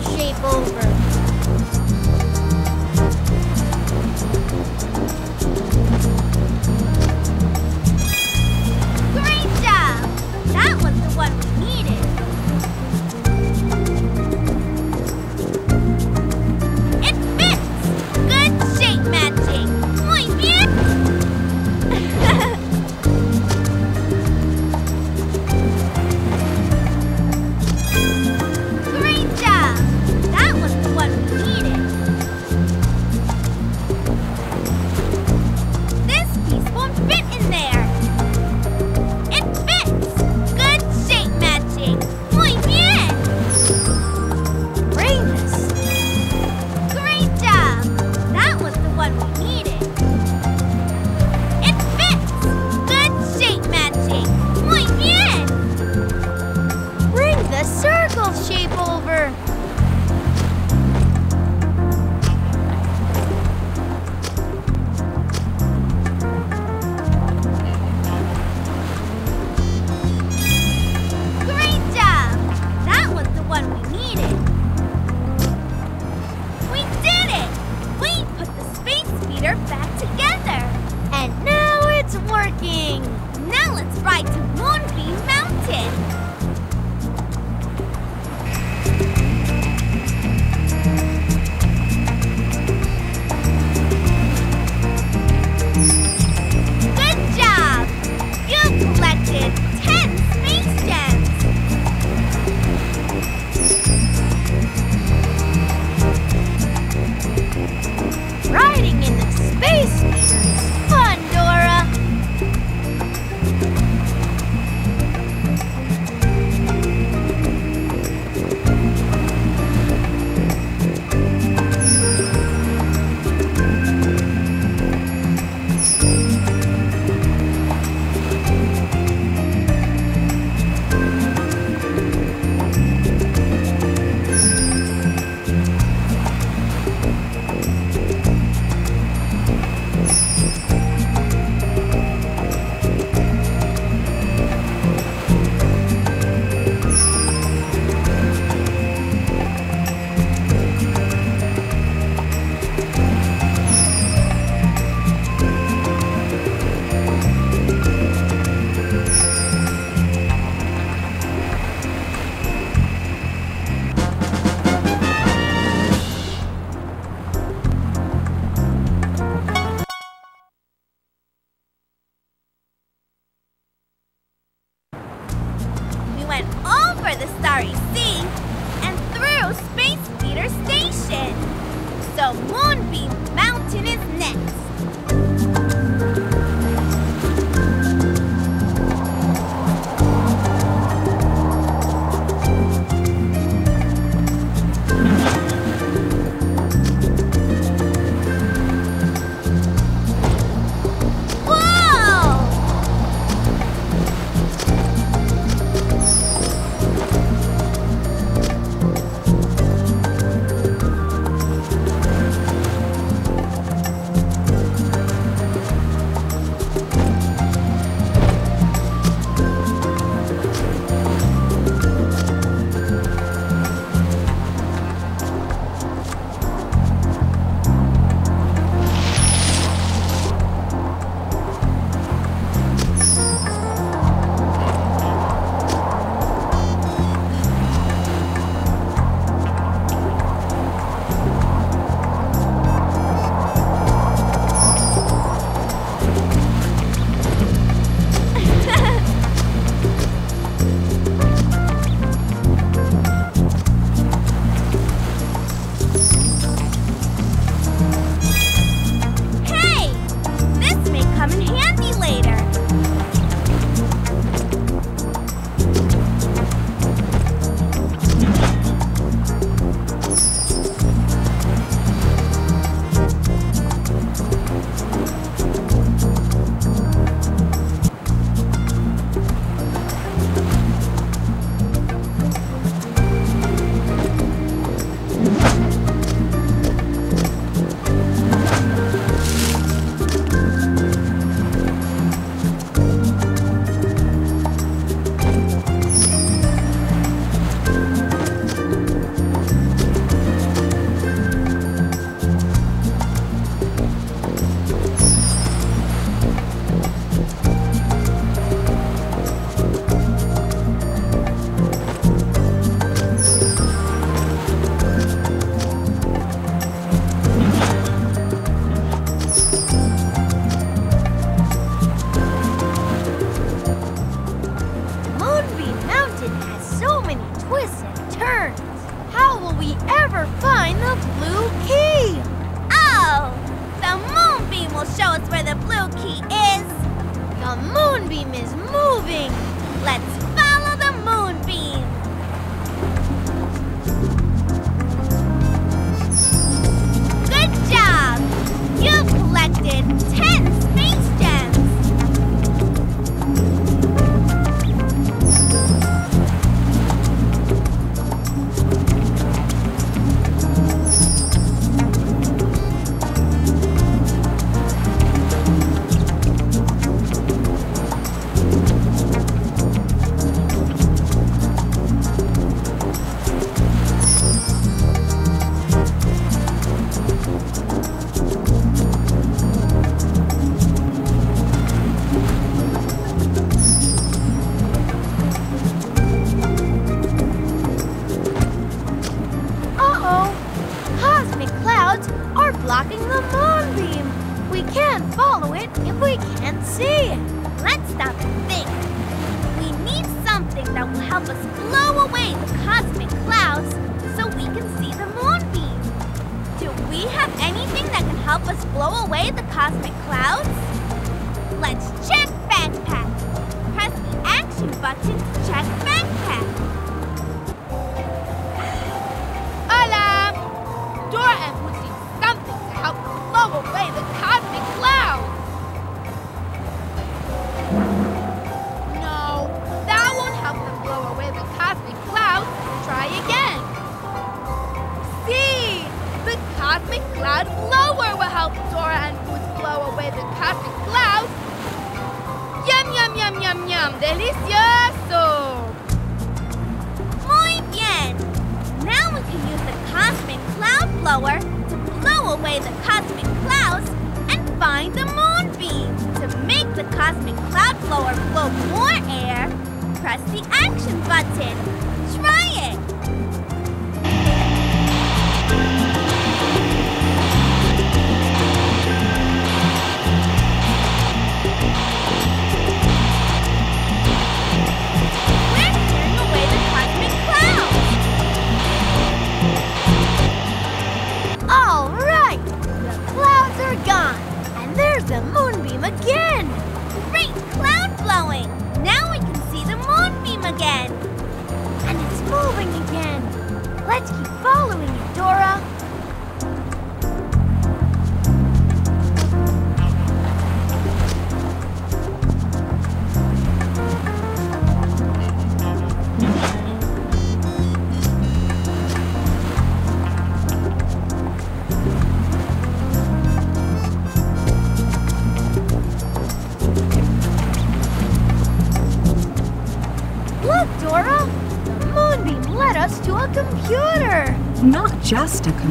shape over.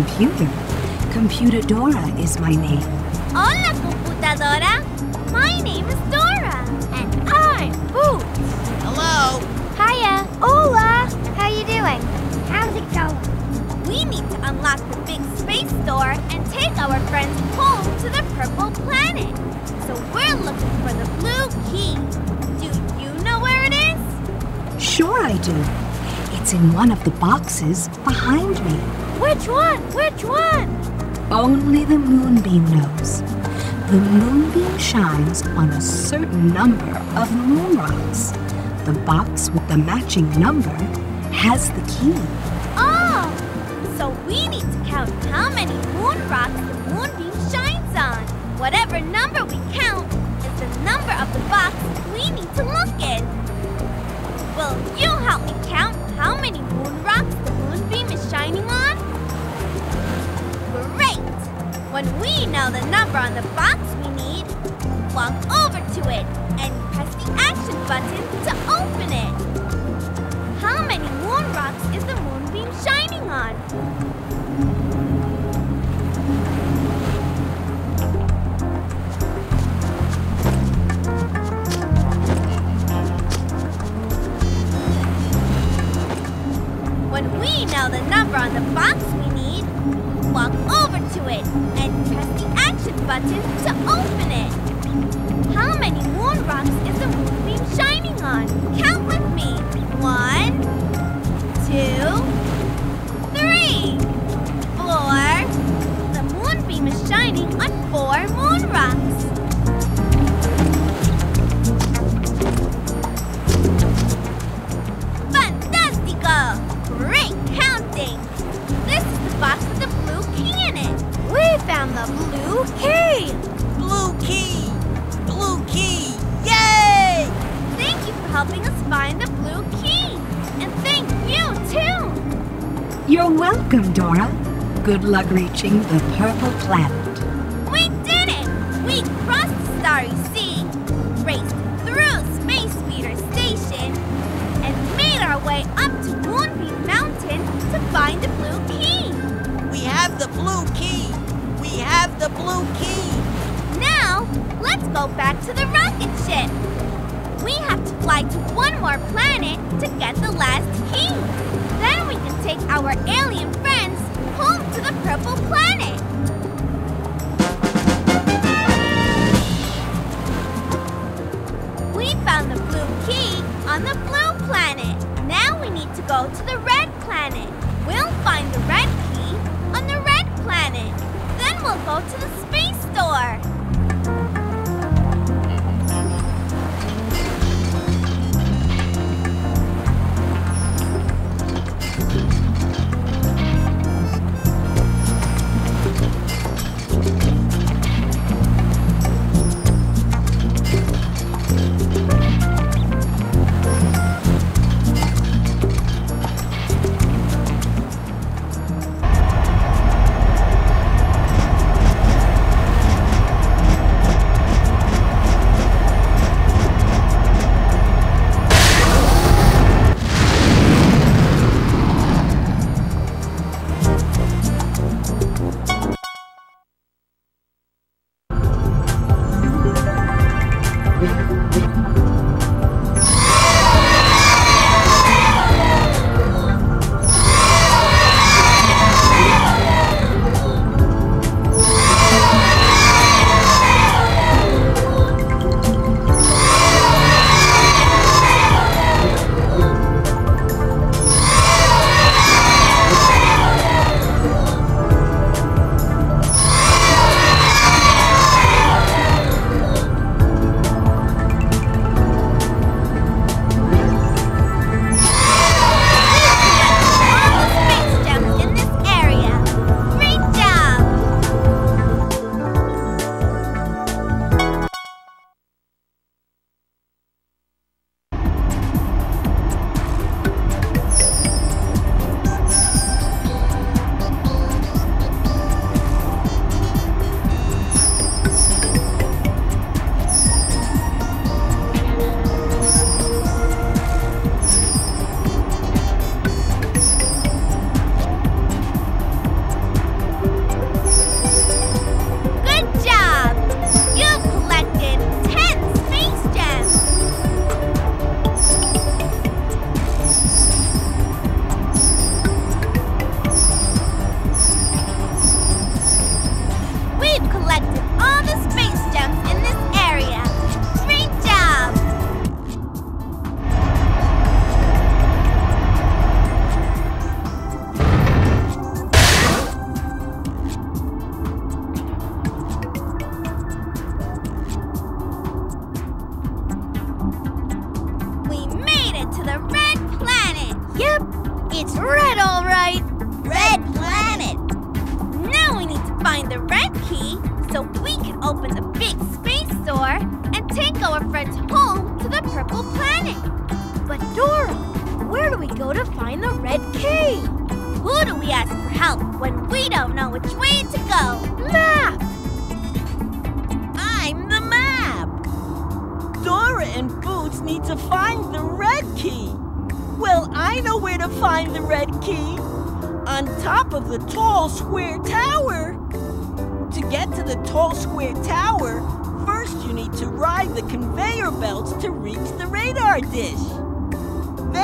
Computer. Computer Dora is my name. Hola, computadora! My name is Dora! And I'm Boots. Hello? Hiya. Hola. How you doing? How's it going? We need to unlock the big space door and take our friends home to the purple planet. So we're looking for the blue key. Do you know where it is? Sure, I do. It's in one of the boxes behind me. Which one? Which one? Only the moonbeam knows. The moonbeam shines on a certain number of moon rocks. The box with the matching number has the key. Oh! So we need to count how many moon rocks the moonbeam shines on. Whatever number we count is the number of the box we know the number on the box we need, walk over to it and press the action button to open it. How many moon rocks is the moonbeam shining on? When we know the number on the box we need, walk over to it button to open it. How many moon rocks is the moonbeam shining on? Count with me. One, two, three, four. The moonbeam is shining on four moon rocks. Fantastico! Great counting! This is the box with the blue key in it. We found the blue Key, Blue key! Blue key! Yay! Thank you for helping us find the blue key. And thank you, too! You're welcome, Dora. Good luck reaching the purple planet. Back to the rocket ship. We have to fly to one more planet to get the last key. Then we can take our alien friends home to the purple planet. We found the blue key on the blue planet. Now we need to go to the red planet. We'll find the red key on the red planet. Then we'll go to the space store.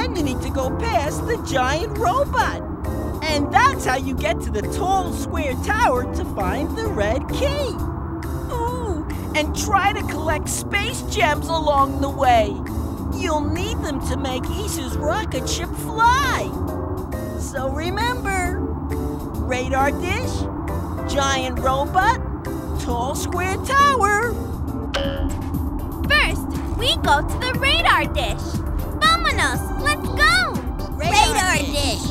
Need to go past the giant robot. And that's how you get to the tall square tower to find the red key. Ooh, and try to collect space gems along the way. You'll need them to make Isa's rocket ship fly. So remember, radar dish, giant robot, tall square tower. First, we go to the radar dish. Vámonos, let's go! Radar dish.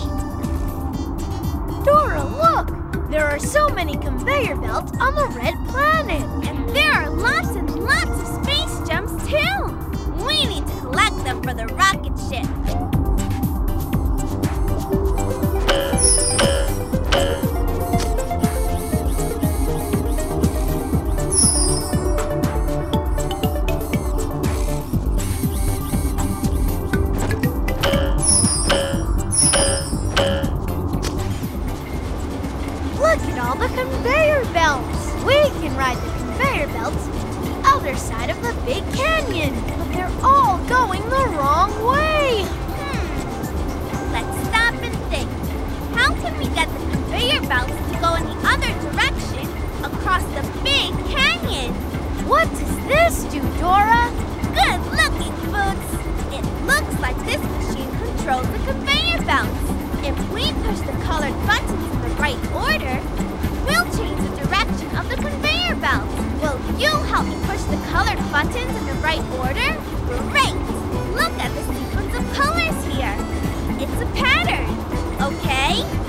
Dora, look! There are so many conveyor belts on the red planet. And there are lots and lots of space gems, too. We need to collect them for the rocket ship. Can ride the conveyor belts to the other side of the big canyon. But they're all going the wrong way. Hmm. Let's stop and think. How can we get the conveyor belts to go in the other direction across the big canyon? What does this do, Dora? Good looking, Boots. It looks like this machine controls the conveyor belts. If we push the colored buttons in the right order, of the conveyor belts. Will you help me push the colored buttons in the right order? Great! Look at the sequence of colors here. It's a pattern, okay?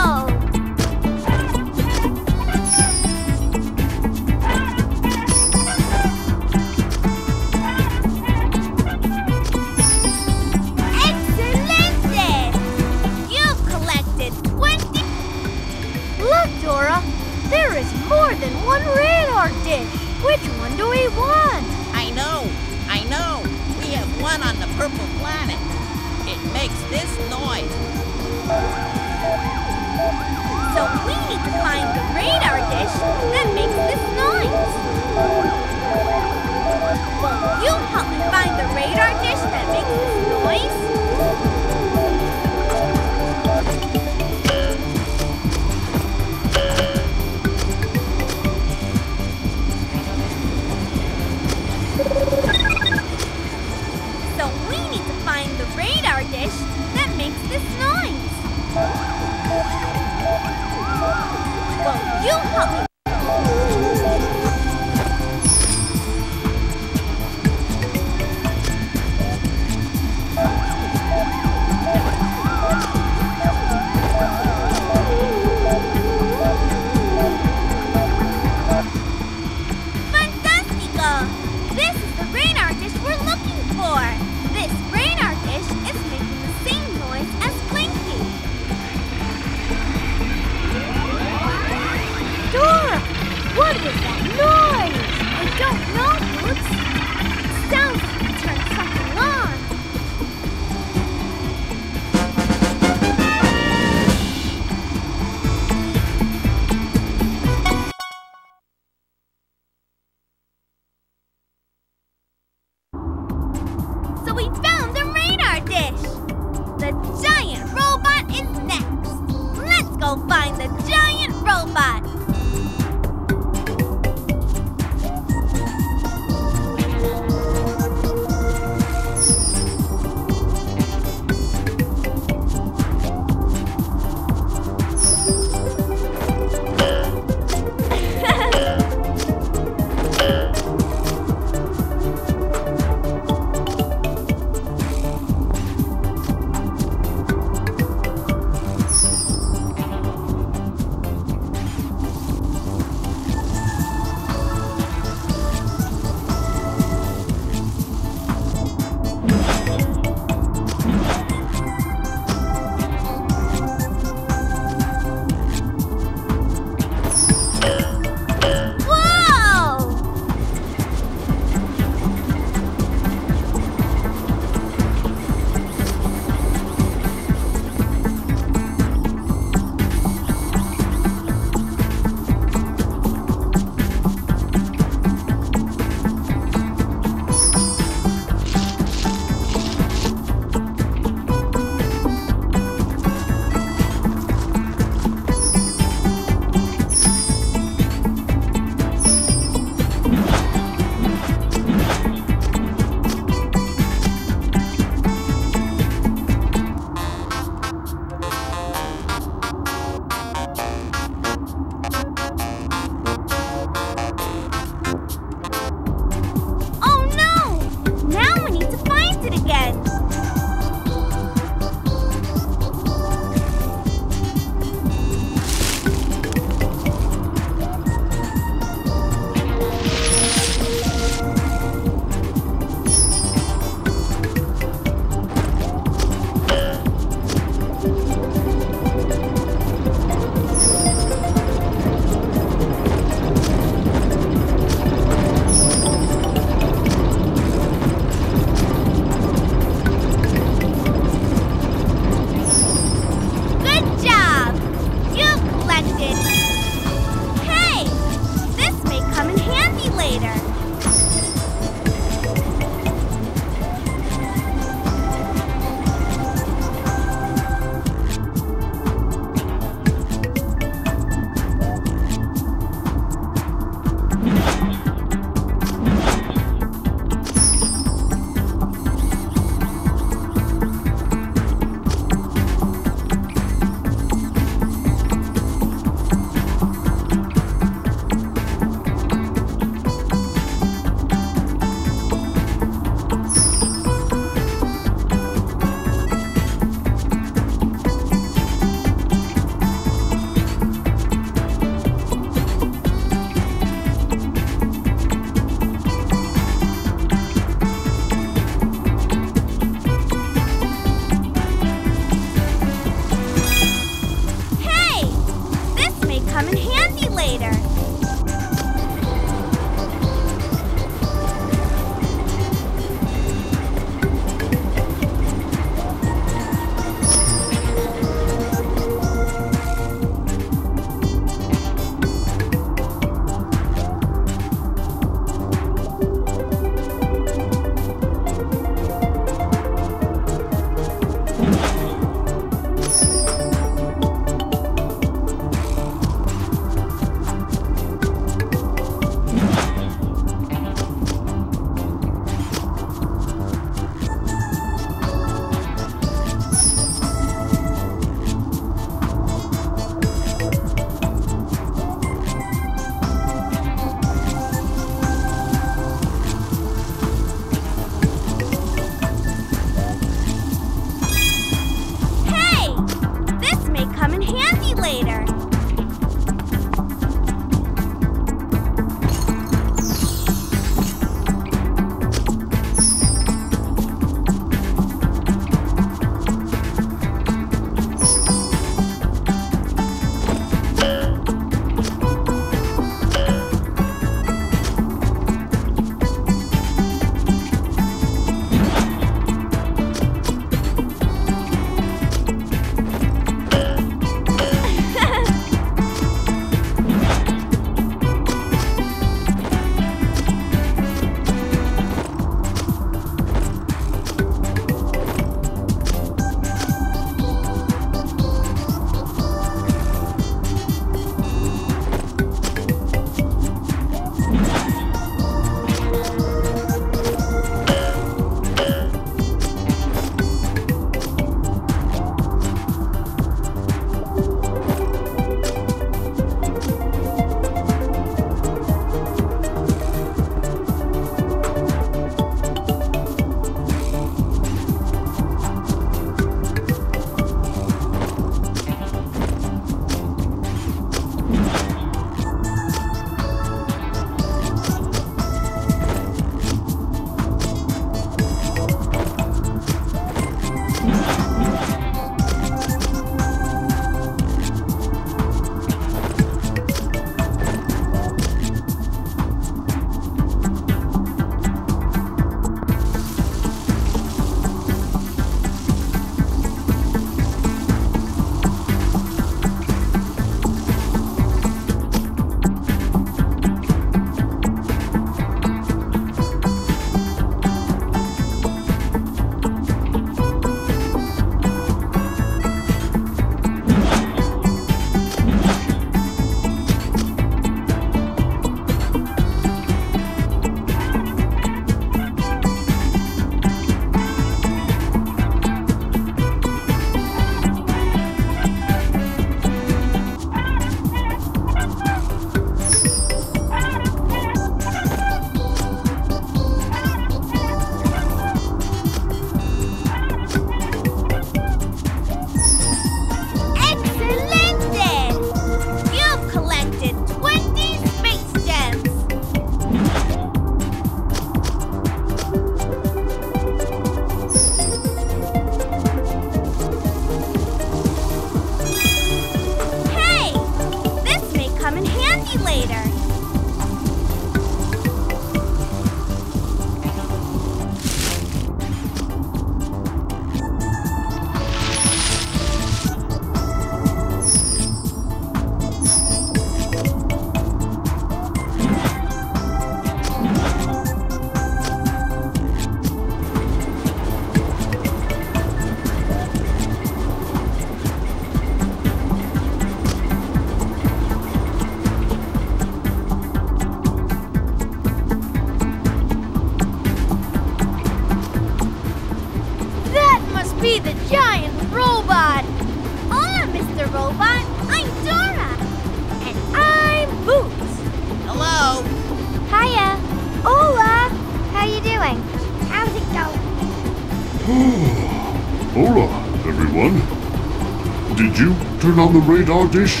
Turn on the radar dish?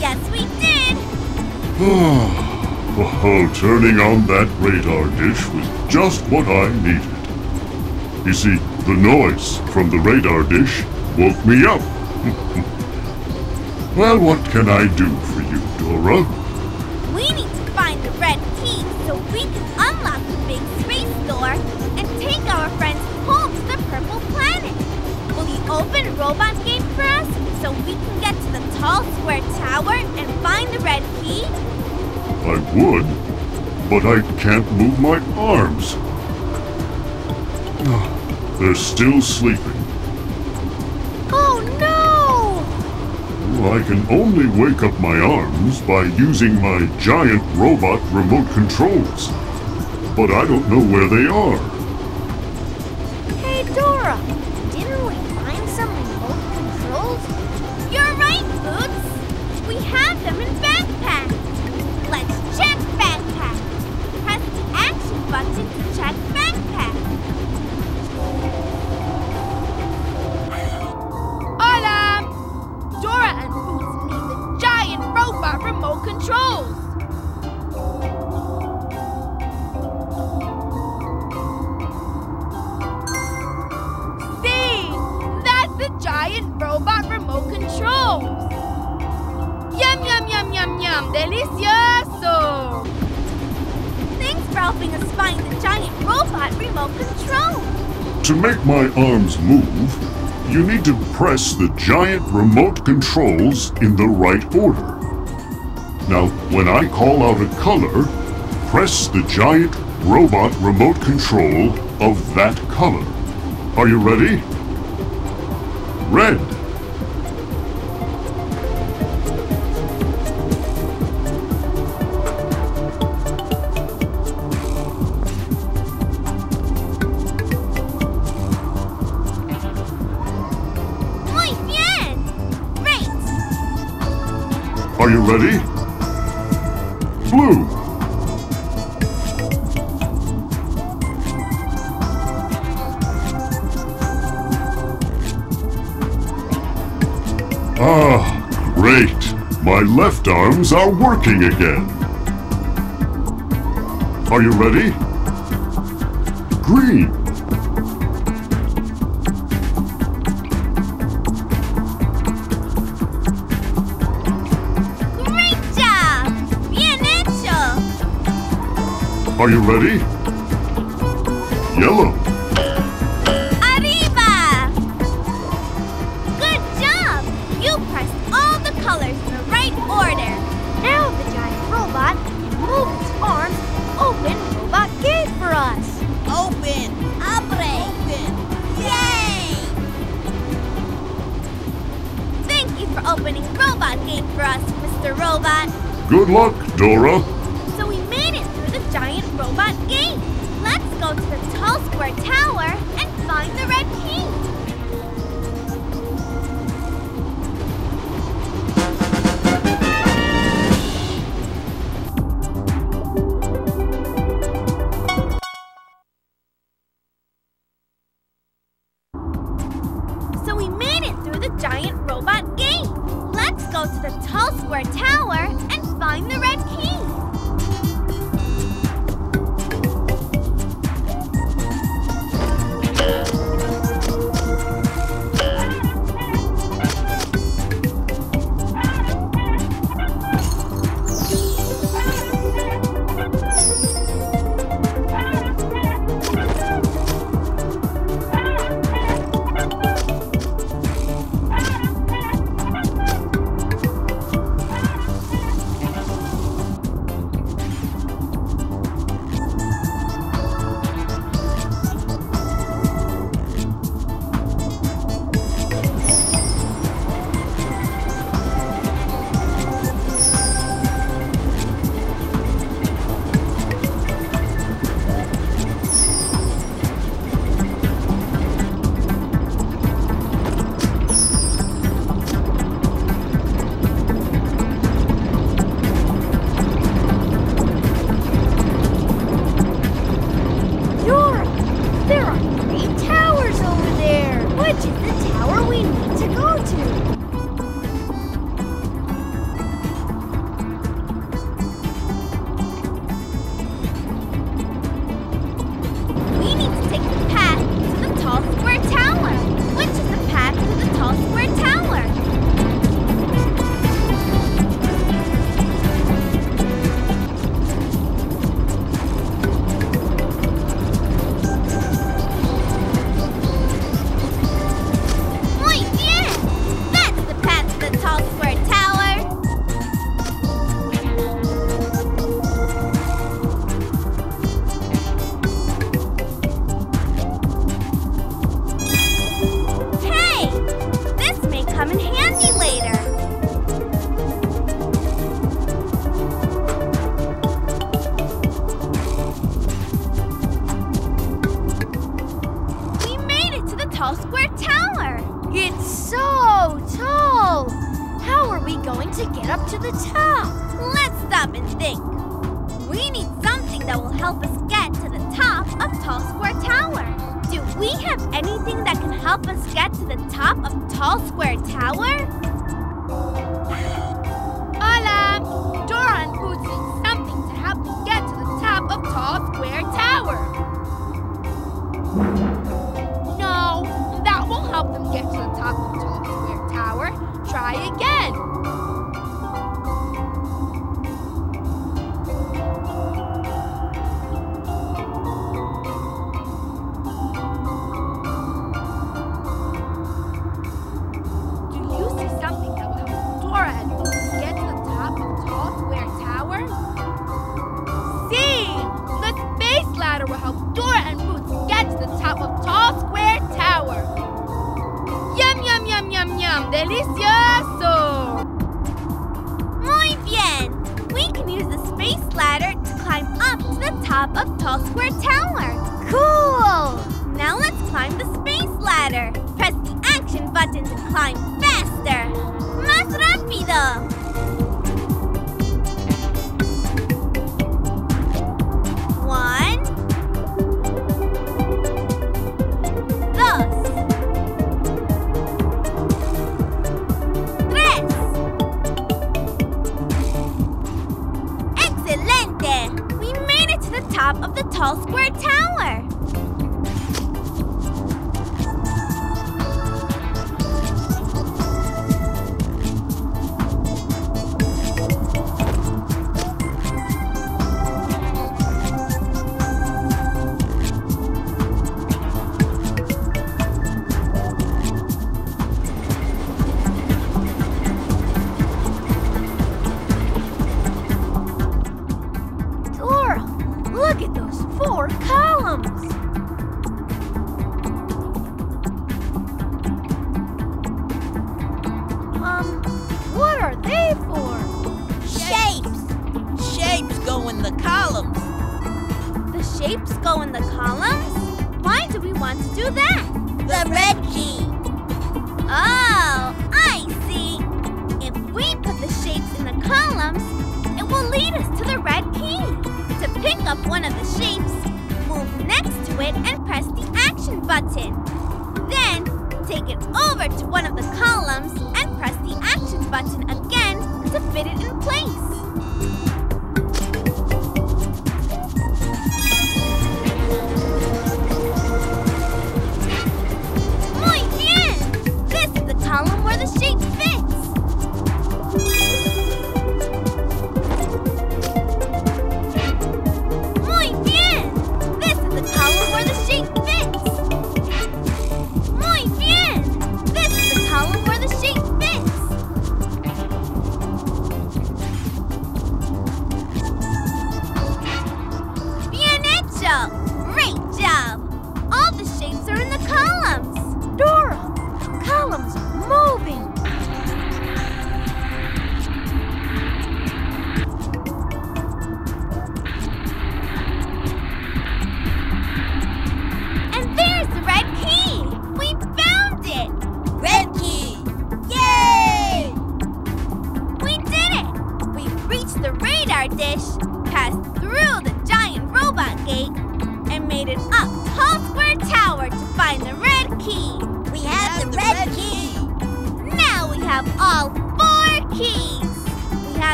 Yes, we did. Ah, well, turning on that radar dish was just what I needed. You see, the noise from the radar dish woke me up. <laughs> well, what can I do for you, Dora? We need to find the red key so we can unlock the big space door and take our friends home to the purple planet. Will you open Robot Gate for us so we can get to the tall square tower and find the red key? I would, but I can't move my arms. Ah, they're still sleeping. Oh no! I can only wake up my arms by using my giant robot remote controls. But I don't know where they are. Press the giant remote controls in the right order. Now, when I call out a color, press the giant robot remote control of that color. Are you ready? Left are working again. Are you ready? Green. Great job! Bien hecho! Are you ready?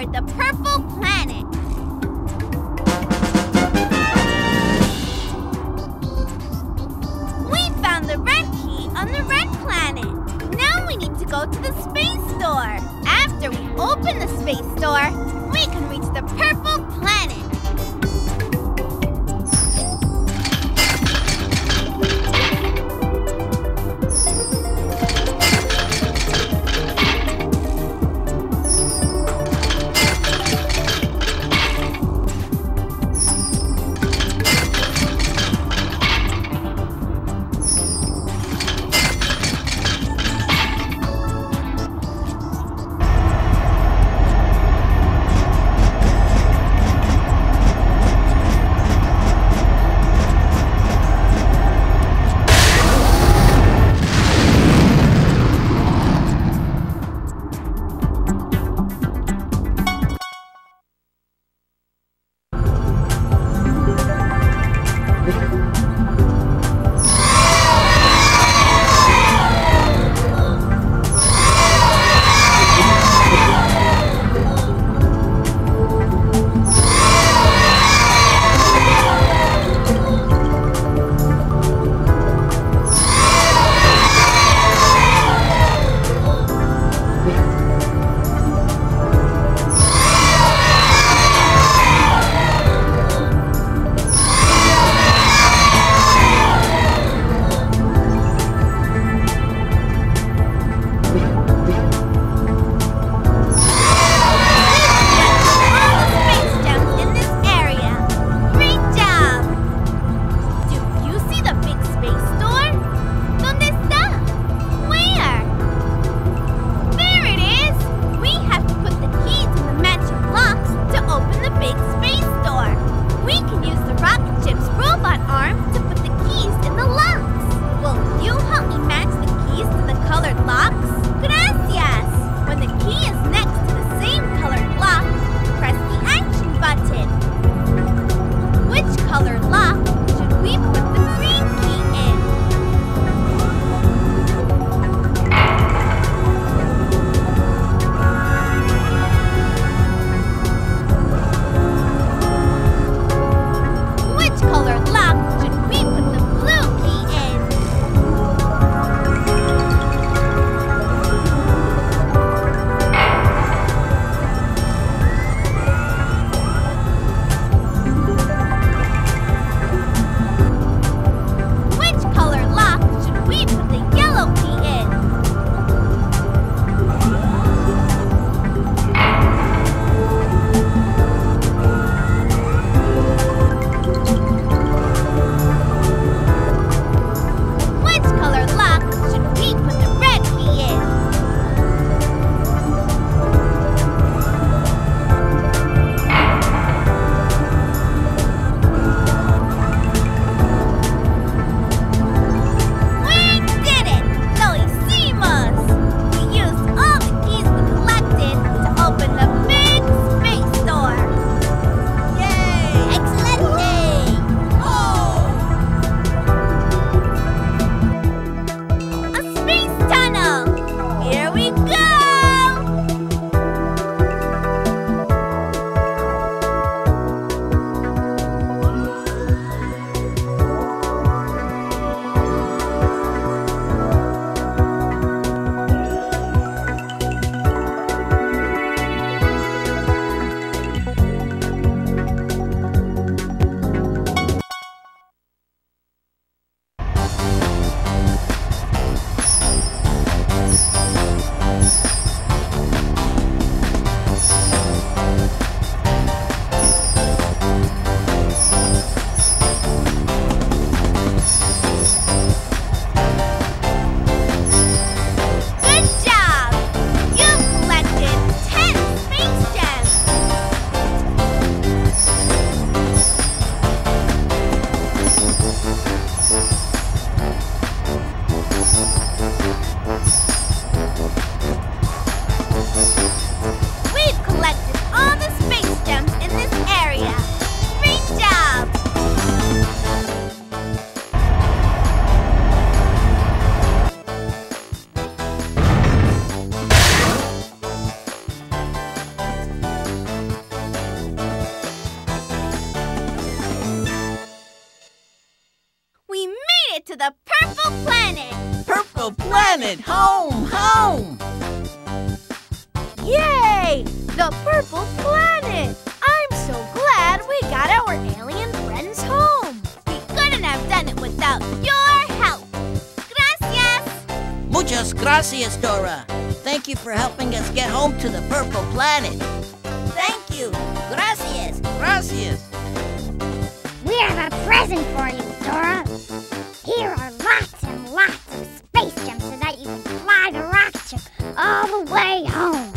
Toward the purple planet. We found the red key on the red planet. Now we need to go to the space door. After we open the space door, we can reach the purple planet. Purple Planet! Purple Planet, home, home! Yay! The Purple Planet! I'm so glad we got our alien friends home. We couldn't have done it without your help. Gracias! Muchas gracias, Dora. Thank you for helping us get home to the Purple Planet. Thank you. Gracias. Gracias. We have a present for you, Dora. Here are lots and lots of space gems so that you can fly the rocket ship all the way home.